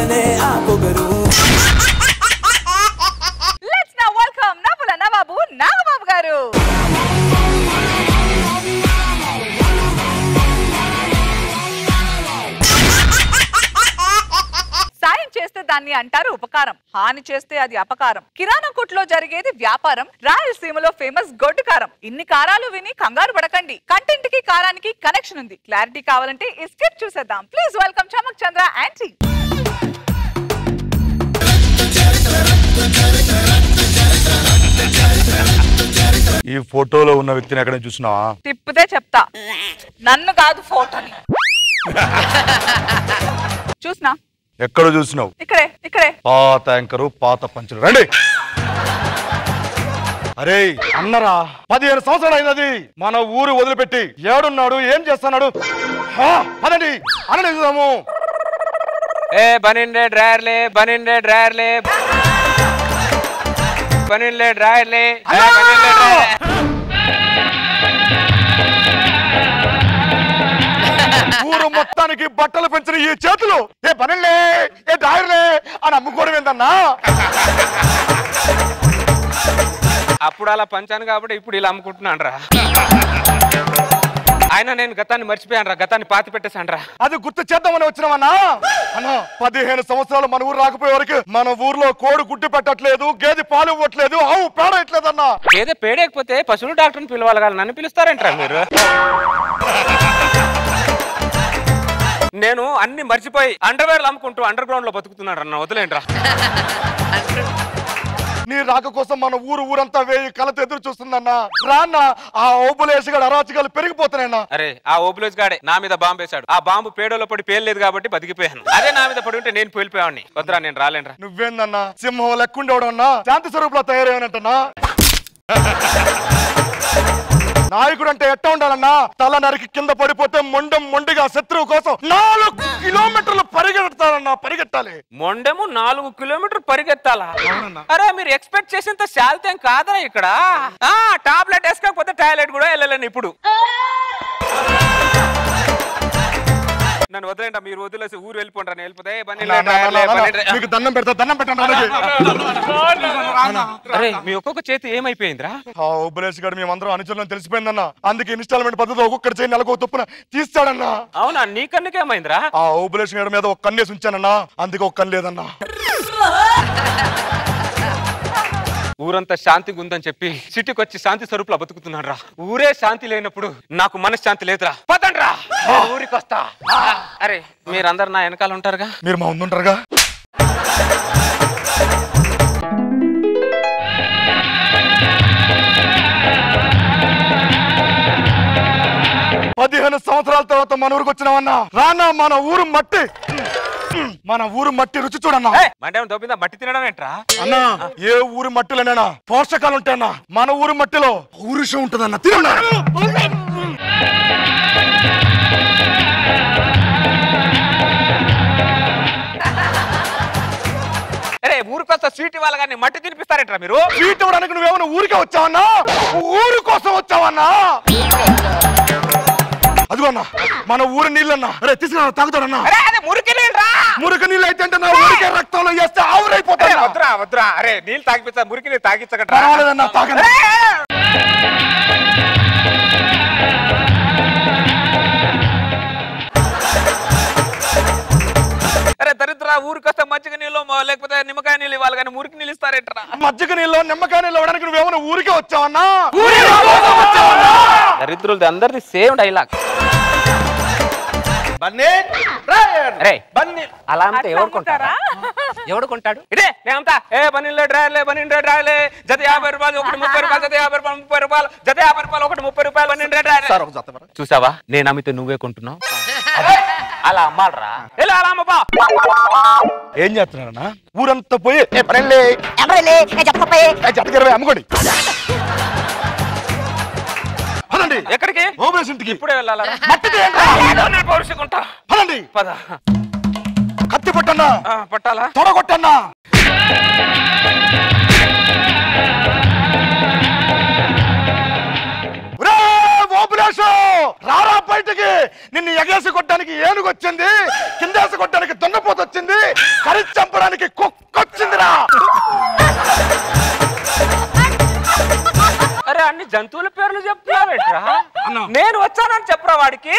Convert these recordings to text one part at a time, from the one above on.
అందుకనే ఆ పొగరు అంటారు ఉపకారం. హాని చేస్తే అది అపకారం. కిరాణా కొట్లో జరిగేది వ్యాపారం రాయలసీమలో ఫేమస్ గొడ్డు కారం. ఇన్ని కారాలు విని కంగారు పడకండి. కంటెంట్కి కారానికి కనెక్షన్ ఉంది. క్లారిటీ కావాలంటే ఈ చూసేద్దాం. ప్లీజ్ వెల్కమ్ చమక్ చంద్ర యాంటీ ఈ ఫోటోలో ఉన్న వ్యక్తిని ఎక్కడ చూసినావా? తిప్పితే చెప్తా. నన్ను కాదు ఫోటోని. చూసినా? ఎక్కడ చూసినావు? ఇక్కడే ఇక్కడే. పాత యాంకరు పాత పంచులు. రండి. అరే అన్నరా పదిహేను సంవత్సరాలు అయినది. మన ఊరు వదిలిపెట్టి ఏడున్నాడు ఏం చేస్తున్నాడు? హా, పదండి అన్న చూద్దాము. ఏ బనిండే డ్రైయర్లే బనిండే డ్రైయర్లే బనిండే డ్రైయర్లే బనిండే డ్రైయర్లే. మొత్తానికి బట్టలు పెంచిన ఈ చేతులు. ఏ పనులే ఏ డాయర్లే అని అమ్ముకోవడం ఏందన్నా? అప్పుడు అలా పంచాను కాబట్టి ఇప్పుడు ఇలా అమ్ముకుంటున్నాను రా. ఆయన నేను గతాన్ని మర్చిపోయాను రా గతాన్ని పాతి పెట్టేశాను రా. అది గుర్తు చేద్దామని వచ్చినామన్నా అన్నా పదిహేను సంవత్సరాలు మన ఊరు రాకపోయే వరకు మన ఊర్లో కోడి గుడ్డు పెట్టట్లేదు గేదె పాలు ఇవ్వట్లేదు ఆవు పేడ ఇట్లేదన్నా ఏదో పేడేకపోతే పశువుల డాక్టర్ని పిలవాలి నన్ను పిలుస్తారేంట్రా మీరు? నేను అన్ని మర్చిపోయి అండర్వేర్లు అమ్ముకుంటూ అండర్ గ్రౌండ్లో బతుకుతున్నాడు అన్న వదిలేంట్రా నీ రాక కోసం మన ఊరు ఊరంతా వేయి కలత ఎదురు చూస్తుందన్నా. రాన్న ఆ ఓబులేసిగడ అరాచకాలు పెరిగిపోతున్నాయన్నా. అరే ఆ ఓబులేజ్ గాడే నా మీద బాంబు వేశాడు ఆ బాంబు పేడలో పడి పేర్లేదు కాబట్టి బతికిపోయాను. అదే నా మీద పడి ఉంటే నేను పేలిపోయాడిని వద్దురా నేను రాలేనురా. నువ్వేందన్నా సింహం లెక్కుండేవాడు అన్నా శాంతి స్వరూపులో తయారైనట్టన్నా నాయకుడు అంటే ఎట్ట ఉండాలన్నా తల నరికి కింద పడిపోతే మొండం మొండిగా శత్రువు కోసం నాలుగు కిలోమీటర్లు పరిగెడతానన్నా పరిగెట్టాలి. మొండెము నాలుగు కిలోమీటర్ పరిగెత్తాలా? అరే మీరు ఎక్స్పెక్ట్ చేసేంత శాలితేం కాదరా ఇక్కడ? ఆ టాబ్లెట్ వేసుకోకపోతే టాయిలెట్ కూడా వెళ్ళలేను ఇప్పుడు. నన్ను వదిలేండి మీరు వదిలేసి ఊరు వెళ్ళిపోండి నేను వెళ్ళిపోతే. మీకు దండం పెడతా దండం పెట్టండి మీ ఒక్కొక్క చేతి ఏమైపోయిందిరా? ఆ ఓబులేష్ గారు మేమందరం అనుచరులను తెలిసిపోయిందన్నా. అందుకే ఇన్స్టాల్మెంట్ పద్ధతిలో ఒక్కొక్కటి చేయి నెలకు తొప్పున తీస్తాడన్నా. అవునా నీ కన్నుకేమైందిరా ఆ ఓబులేష్ గారి మీద ఒక కన్నేసి ఉంచానన్నా. అందుకే ఒక కన్ను లేదన్నా. ఊరంతా శాంతిగా ఉందని చెప్పి సిటీకి వచ్చి శాంతి స్వరూపులా బతుకుతున్నాడు రా ఊరే శాంతి లేనప్పుడు నాకు మనశ్శాంతి లేదురా. పదండ్రా. నేను ఊరికి వస్తా అరే మీరందరు నా వెనకాల ఉంటారుగా? మీరు మా ముందుంటారుగా? పదిహేను సంవత్సరాల తర్వాత మన ఊరికి వచ్చినామన్నా రానా మన ఊరు మట్టి. మన ఊరు మట్టి రుచి చూడన్నా. మండే దొబ్బిందా మట్టి తినడం ఏంట్రా? అన్నా ఏ ఊరి మట్టిలోనేనా పోషకాలు ఉంటాయన్నా మన ఊరి మట్టిలో పౌరుషం ఉంటుందన్న అరే ఊరికొస్తా స్వీట్ ఇవ్వాలి కానీ మట్టి తినిపిస్తారేంట్రా మీరు? స్వీట్ ఇవ్వడానికి నువ్వేమైనా ఊరికే వచ్చావన్నా ఊరి కోసం వచ్చావన్నా? అదిగో అన్నా మన ఊరి నీళ్ళన్నా. అరే తీసుకురా తాగుతాడన్నా అరే అదే మురికి నీళ్ళరా? మురికి నీళ్ళు అయితే అంటే నా ఊరికే రక్తంలో వేస్తే ఆవురైపోతా అరే, వద్దురా వద్దురా. అరే నీళ్ళు తాగిపించా మురికి నీళ్ళు తాగించకట్రా పర్వాలేదన్నా తాగన్నా. అరే దరిద్ర ఊరికొస్తే మజ్జిగ నీళ్ళు లేకపోతే నిమ్మకాయ నీళ్ళు ఇవ్వాలి కానీ మురికి నీళ్ళు ఇస్తారేంట్రా? మజ్జిగ నీళ్ళు నిమ్మకాయ నీళ్ళు ఇవ్వడానికి నువ్వేమైనా ఊరికే వచ్చావన్నా? దరిద్రులది అందరిది సేమ్ డైలాగ్ అలా అంటే అట్లా ఎవరు కొంటారా అమ్ముతారా? ఎవడు కొంటాడు ఇదే నేనంతా ఏ బనీలో డ్రాయర్లే బనీలో డ్రాయర్లే జత యాభై రూపాయలు ఒకటి ముప్పై రూపాయలు జత యాభై రూపాయలు ముప్పై రూపాయలు జత యాభై రూపాయలు ఒకటి ముప్పై రూపాయలు బనీలో డ్రాయర్లే చూసావా? నేను అమ్మితే నువ్వే కొంటున్నావు? అలా అమ్మాలరా. ఎలా అలా అమ్మపా. ఏం చేస్తున్నారన్నా? ఊరంతా పోయి అమ్ముకోండి. పదండి. ఎక్కడికి? ఓబులేష్ ఇంటికి. ఇప్పుడే వెళ్ళాలా? పౌరుషుకుంటా పదండి. పద. కత్తి పట్టన్నా. పట్టాలా? తొడగొట్టన్నా. రారా బయటికి? నిన్ను ఎగేసి కొట్టడానికి ఏనుగు వచ్చింది. కిందేసి కొట్టడానికి దున్నపోతు వచ్చింది. కరిచి చంపడానికి కుక్కొచ్చిందిరా జంతువుల పేర్లు చెప్తున్నావేట్రా? నేను వచ్చానని చెప్పరా వాడికి?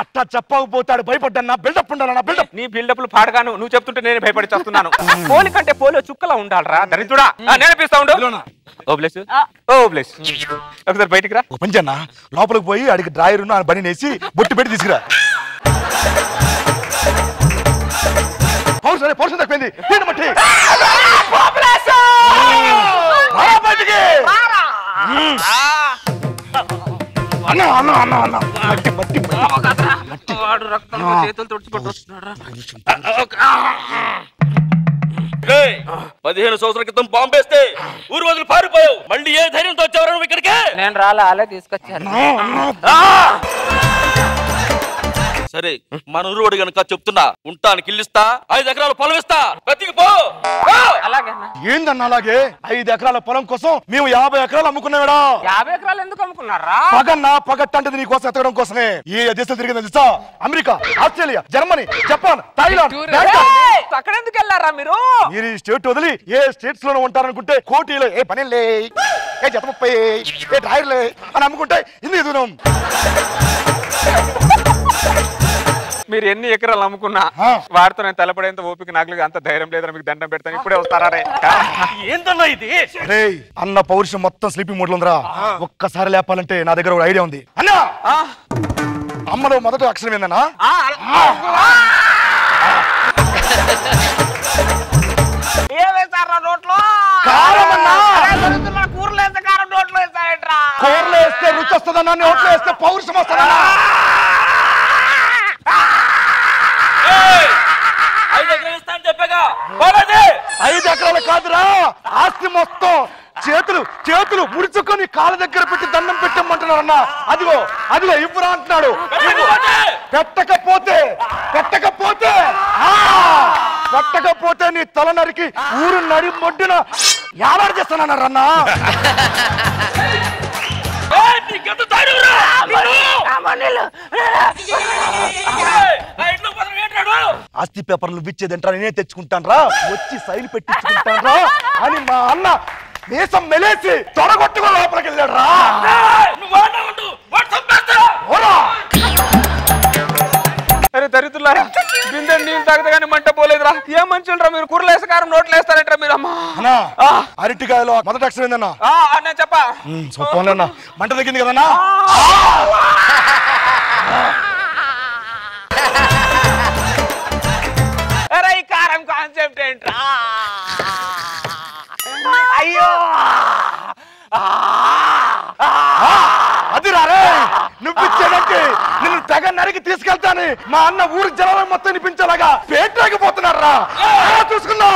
అట్టా చెప్పకపోతాడు భయపడ్డా బిల్డప్ ఉండాలన్నా బిల్డప్. నీ బిల్డప్లు పాడగాను నువ్వు చెప్తుంటే నేను భయపడి చేస్తున్నాను. పోలి కంటే పోలియో చుక్కలా ఉండాలరా దరిద్రుడా. నేర్పిస్తా ఉండు. ఓ బ్లెస్. ఓ బ్లెస్. ఒకసారి బయటికి రా. చేయన్న లోపలికి పోయి అడిగి డ్రాయర్ బని వేసి బొట్టు పెట్టి తీసుకురా. పౌరుషం పౌరుషం రారా బయటికి మ్మ్. అన్న అన్న అన్న అన్న. మట్టి మట్టి మట్టి. వాడు రక్తం చేతులు తుడుచుకుంటూ వస్తున్నాడు ఏయ్, పదిహేను సంవత్సరాల క్రితం బాంబేస్తే ఊరు వదిలి పారిపోయావు. మళ్ళీ ఏ ధైర్యంతో వచ్చావరా నువ్వు ఇక్కడికి? నేను రాలే అలా తీసుకొచ్చాను. సరే మన ఊరోడు గనక చెప్తున్నా ఉంటానికి ఇల్లిస్తా ఐదు ఎకరాలు పొలం ఇస్తా. బతికిపో ఏందన్న అలాగే? ఐదు ఎకరాల పొలం కోసం మేము యాభై ఎకరాలు అమ్ముకున్నాడా యాభై ఎకరాలు ఎందుకు అమ్ముకున్నారా? పగన్నా పగట్టంటది నీ కోసం ఎత్తడం కోసమే. ఏ దేశం తిరిగింది తెలుసా? America Australia Germany Japan Thailand. అక్కడ ఎందుకు వెళ్ళారా మీరు? మీరు ఈ స్టేట్ వదిలి ఏ స్టేట్స్లోనే ఉంటారనుకుంటే కోటీలో ఏ పనిలే ఏ జత ముప్పై ఏ టైర్లే అని అమ్ముకుంటే ఇందుకు దూరం మీరు ఎన్ని ఎకరాలు అమ్ముకున్నా ఆ. వాడితో నేను తలపడేంత ఓపిక నాకు అంత ధైర్యం లేదని మీకు దండం పెడతాను. ఇప్పుడే వస్తారా రే? ఏందన్నా ఇది? అన్న పౌరుషం మొత్తం స్లీపింగ్ మోడ్ ఉందిరా. ఒక్కసారి లేపాలంటే నా దగ్గర ఒక ఐడియా ఉంది. అన్నా! అమ్మలో మొదటి అక్షరం ఏందన్నా? ఏమేసారా నోట్లో? కారం అన్నా. మన కూరలు వేస్తే కారం నోట్లో వేసాయంట్రా కూరలో వేస్తే రుచి వస్తుందన్నా నోట్లో వేస్తే పౌరుషం వస్తుందన్నా ఏయ్, ఐదు ఎకరాలు ఇస్తా అని చెప్పాగా పోరాది! ఐదు ఎకరాలు కాదురా. ఆస్తి మొత్తం చేతులు చేతులు ముడుచుకొని కాళ్ళ దగ్గర పెట్టి దండం పెట్టమంటున్నారన్నా. అదిగో అదిగో ఇవ్వరా అంటున్నాడు. పెట్టకపోతే. పెట్టకపోతే ఆ! పెట్టకపోతే నీ తల నరికి ఊరు నడి మొడ్డున యాలాడు చేస్తానన్నారన్నా. ఆస్తి పేపర్లు ఇచ్చేదంటారా నేనే తెచ్చుకుంటాను రా వచ్చి సైలు పెట్టించుకుంటాను రా అని మా అన్న మీసం మెలేసి తొడగొట్టుకో లోపలికి వెళ్ళాడు రా అరే దరిద్రులారా బిందె నీళ్ళు తాగితే కానీ మంట పోలేదురా. ఏం మంచులరా మీరు? కూరలు వేస్తే కారం నోట్లు వేస్తారంటారా మీరు అమ్మా. అరటికాయలో మొదటి అక్షరం ఏందన్నా? నేను చెప్పా. చెప్పాలన్నా మంట తగ్గింది కదన్నా? అరే ఈ కారం కాన్సెప్ట్ ఏంట్రా? అయ్యో! నువ్వు ఇచ్చేదంటే నిన్ను తెగ నరికి తీసుకెళ్తాను. మా అన్న ఊరి జనాలు మొత్తం వినిపించేలాగా పేటలేకపోతున్నారు చూసుకుందాం.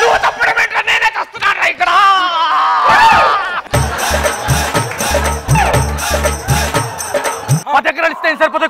నువ్వు తప్పడం ఏంట్రా? నేనే కస్తున్నాను ఇక్కడ. సరిపోతే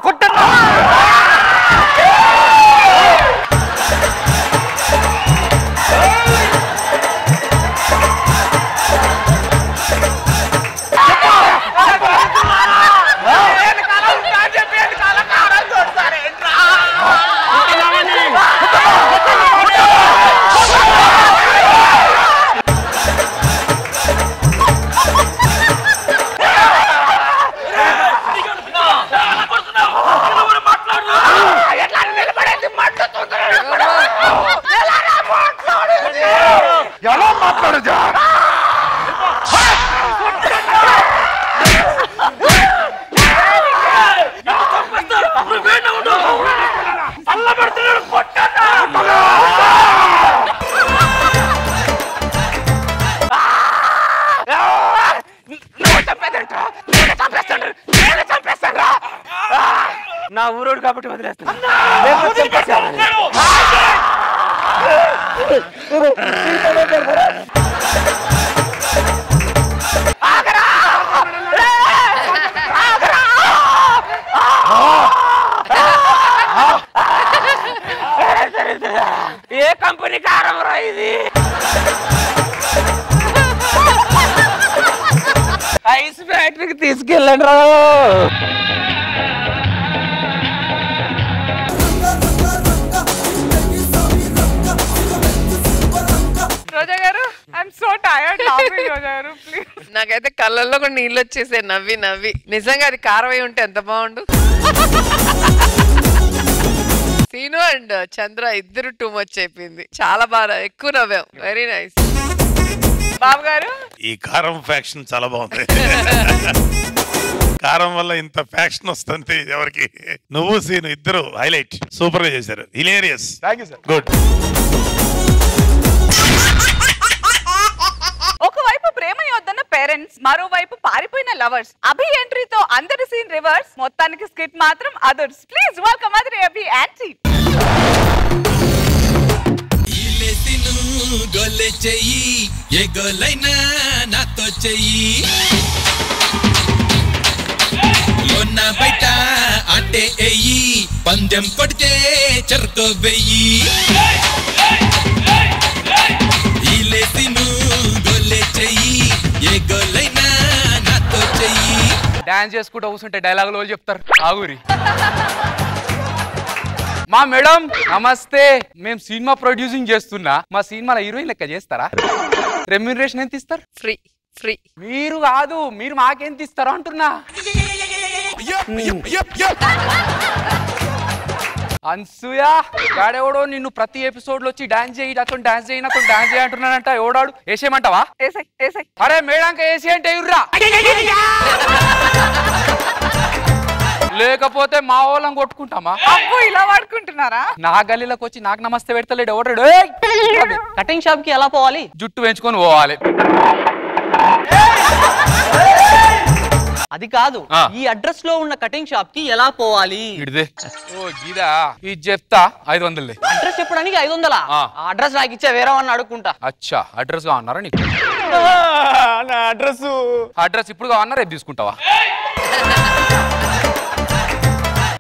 నాకైతే కళ్ళల్లో కూడా నీళ్ళు వచ్చేసాయి. నవ్వి నవ్వి. నిజంగా అది కారం అయి ఉంటే ఎంత బాగుండు? సీను అండ్ చంద్ర ఇద్దరు టూ మచ్ అయిపోయింది. చాలా బాగా ఎక్కువ నవ్వాం. వెరీ నైస్ బాబు గారు? ఈ కారం ఫ్యాక్షన్ చాలా బాగుంది. కారం వల్ల ఇంత ఫ్యాక్షన్ వస్తుంది ఎవరికి? నువ్వు సీను ఇద్దరు హైలైట్. సూపర్గా చేశారు. Hilarious thank you sir good ఒకవైపు ప్రేమ యొద్దన్న పేరెంట్స్ మరోవైపు పారిపోయిన లవర్స్ అభి ఎంట్రీతో అందరి సీన్ రివర్స్ మొత్తానికి స్కిట్ మాత్రం others. Please welcome other Abhi యాంటీ గొల్లె చెయ్యి ఏ గొల్లైనా నాతో చెయ్యి. లోన్న బయట అట్టే ఎయ్యి పందెం కొడితే చెరుకో వెయ్యి. ఈ లేసి నువ్వు చెయ్యి ఏ గొల్లైనా నాతో చెయ్యి. డాన్స్ చేసుకుంటూ కూర్చుంటే డైలాగులు వాళ్ళు చెప్తారు? ఆగురి. మా మేడం నమస్తే. మేము సినిమా ప్రొడ్యూసింగ్ చేస్తున్నా. మా సినిమాలో హీరోయిన్ లెక్క చేస్తారా? రెమ్యూనరేషన్ ఎంత ఇస్తారు? ఫ్రీ ఫ్రీ మీరు కాదు మీరు మాకెంత ఇస్తారో అంటున్నా. అన్సూయ గాడెవడో నిన్ను ప్రతి ఎపిసోడ్లో వచ్చి డాన్స్ చేయి నాతో డాన్స్ చేయి నాతో డాన్స్ చేయి అంటున్నానంట ఎవడాడు? వేసేయమంటావా ఏసై ఏసై అరే మేడంక వేసి అంటే ఇర్రా. లేకపోతే మా వాళ్ళని కొట్టుకుంటామా? అబ్బో ఇలా వాడుకుంటున్నారా? నా గల్లీలోకి వచ్చి నాకు నమస్తే పెడతలేడు ఎవడాడు కటింగ్ షాప్కి ఎలా పోవాలి? జుట్టు పెంచుకొని పోవాలి. అది కాదు. ఈ అడ్రస్లో ఉన్న కటింగ్ షాప్కి ఎలా పోవాలి? ఇడిదే. ఓ గీదా. చెప్తా ఐదు వందలే అడ్రస్ చెప్పడానికి ఐదు వందలా? ఆ. అడ్రస్ నాకు ఇచ్చే వేరే వాడిని అడుక్కుంటా. అచ్చా అడ్రస్ కావన్నారా నీకు? నా అడ్రస్ అడ్రస్ ఇప్పుడు కావన్నా రేపు తీసుకుంటావా?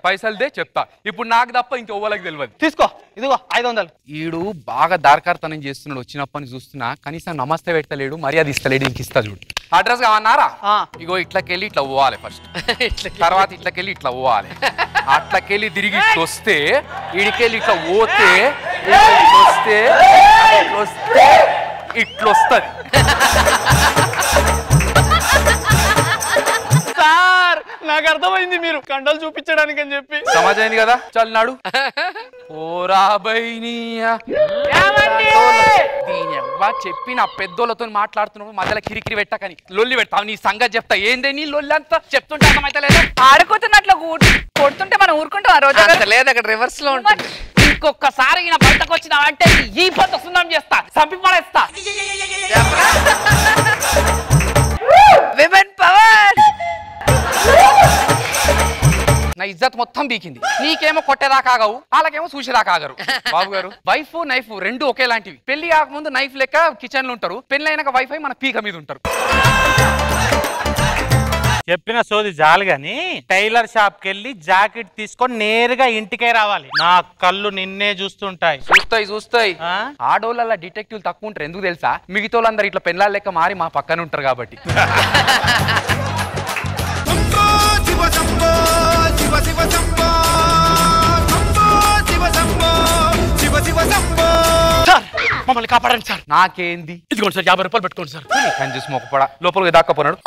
పైసలు దే చెప్తా. ఇప్పుడు నాకు తప్ప ఇంకెవ్వలకి తెలియదు తీసుకో ఇదిగో ఐదు వందలు ఈడు బాగా దారకార్తనం చేస్తున్నాడు వచ్చినప్పటి నుంచి చూస్తున్నా. కనీసం నమస్తే పెట్టలేడు మర్యాద ఇస్తలేడు ఇంక ఇస్తా చూడు. అడ్రస్ కావన్నారా? ఆ. ఇగో ఇట్లకెళ్ళి ఇట్లా పోవాలి ఫస్ట్ తర్వాత ఇట్లకెళ్ళి ఇట్లా పోవాలి. అట్లకెళ్ళి తిరిగి ఇట్లా వస్తే ఈడికెళ్ళి ఇట్లా పోతే ఇట్లా వస్తే ఇట్లా వస్తే ఇట్లొస్తుంది నాకు అర్థమైంది మీరు. కండలు చూపించడానికి అని చెప్పి. సమాజమైంది కదా. చల్ నాడు. ఓరా చెప్పి నా పెద్దోళ్ళతో మాట్లాడుతున్నప్పుడు మధ్యలో కిరికిరి పెట్టకని లొల్లి పెడతావు. నీ సంగతి చెప్తా. ఏందే నీ లొల్లి అంతా? చెప్తుంటే అర్థమైతే లేదా? ఆడుకుతున్నట్లు కొడుతుంటే మనం ఊరుకుంటాం ఆ రోజా. లేదు అక్కడ రివర్స్లో ఉంటుంది. ఇంకొకసారి నా బయటకు వచ్చిన అంటే ఈ పొద్దు సున్నం చేస్తా. చంపి పడేస్తా విమెన్ పవర్ నా ఇజ్జత్ మొత్తం బీకింది నీకేమో కొట్టేదాకా ఆగవు వాళ్ళకేమో చూసేదాకా ఆగరు. బాబు గారు వైఫ్ నైఫ్ రెండు ఒకేలాంటివి. పెళ్ళి కాకముందు నైఫ్ లెక్క కిచెన్లో ఉంటారు పెళ్ళి అయినాక వైఫై మన పీక మీద ఉంటారు. చెప్పిన సోది జాలు గాని టైలర్ షాప్కి వెళ్ళి జాకెట్ తీసుకొని నేరుగా ఇంటికే రావాలి. నా కళ్ళు నిన్నే చూస్తుంటాయి. చూస్తాయి చూస్తాయి? ఆడోళ్ళ డిటెక్టివ్ తక్కువ ఉంటారు ఎందుకు తెలుసా? మిగతా ఇట్లా పెళ్ళాల లెక్క మారి మా పక్కన ఉంటారు కాబట్టి. సార్ మమ్మల్ని కాపాడండి సార్. నాకేంది? ఇదిగోండి సార్ యాభై రూపాయలు పెట్టుకోండి సార్. కంజూస్ మొక్కపడ లోపలికి దాక్కపోనాడు.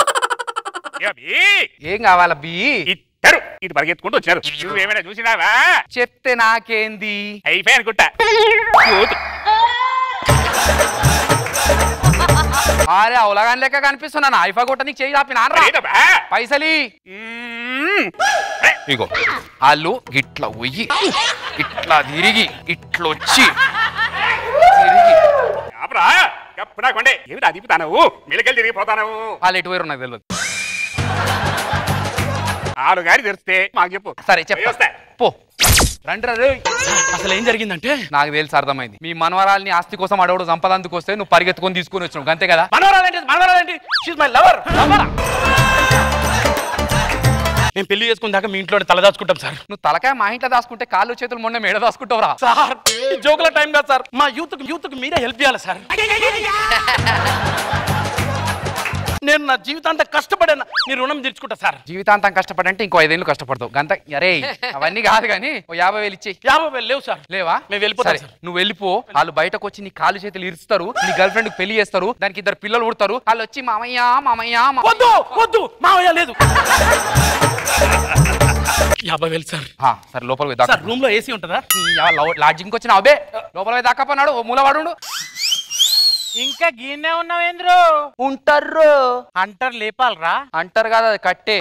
ఏం కావాలా బి? ఇద్దరు ఇటు పరిగెత్తుకుంటూ వచ్చారు. నువ్వేమైనా చూసినావా? చెప్తే నాకేంది? అయిపోయి అనుకుంటా అరే అవలగాని లెక్క కనిపిస్తున్నాను ఐఫా కొట్ట నీకు చేయి ఆపి నాన్నరా పైసలి. ఇగో వాళ్ళు ఇట్లా ఉయ్యి ఇట్లా తిరిగి ఇట్లొచ్చి తిరిగి. ఎప్పుడా కొండే ఏమిటి అదిపుతాను మిలకెళ్ళి తిరిగిపోతాను వాళ్ళు నాకు తెలియదు ఆరు గారి తెరిస్తే మాకు చెప్పు. సరే చెప్తా పో. రండి. అసలు ఏం జరిగిందంటే? నాకు తెలిసి అర్థమైంది. మీ మనవరాల్ని ఆస్తి కోసం అడవుడు సంపదందుకు వస్తే నువ్వు పరిగెత్తుకొని తీసుకొని వచ్చినావు అంతే కదా? మనవరాలంటే? మనవరాలంటే? షీజ్ మై లవర్ మేము పెళ్ళి చేసుకున్న దాకా మీ ఇంట్లో తలదాచుకుంటాం సార్. నువ్వు తలకాయ మా ఇంట్లో దాచుకుంటే కాళ్ళు చేతులు మొన్న మేడ దాచుకుంటావురా? సార్ జోకుల టైం కాదు సార్. మా యూత్ యూత్ మీరే హెల్ప్ చేయాలి సార్? నేను నా జీవితాంతం కష్టపడాను నీ రుణం తీర్చుకుంటా సార్. జీవితాంతం కష్టపడంటే ఇంకో ఐదేళ్ళు కష్టపడతావు. గంత అరే అవన్నీ కాదు కానీ ఓ యాభై వేలు ఇచ్చేయి. యాభై వేలు లేవు సార్. లేవా? మేము వెళ్ళిపోతాం సరే, నువ్వు వెళ్ళిపో. వాళ్ళు బయటకు వచ్చి నీ కాలు చేతులు ఇరుస్తారు నీ గర్ల్ ఫ్రెండ్ పెళ్ళి చేస్తారు దానికి ఇద్దరు పిల్లలు పుడతారు. వాళ్ళు వచ్చి మామయ్య మామయ్య మామయ్య. వద్దు వద్దు మావయ్య లేదు. యాభై వేలు సార్. సరే లోపల దాకా రూమ్లో ఏసీ ఉంటుందా? లాడ్జింగ్ వచ్చిన అబే లోపల పోయి దాకపోన్నాడు ఓ మూలవాడు ఇంకా గిన్నె ఉన్నావేంద్రు ఉంటారు అంటారు లేపాలరా? అంటారు కదా అది కట్టే.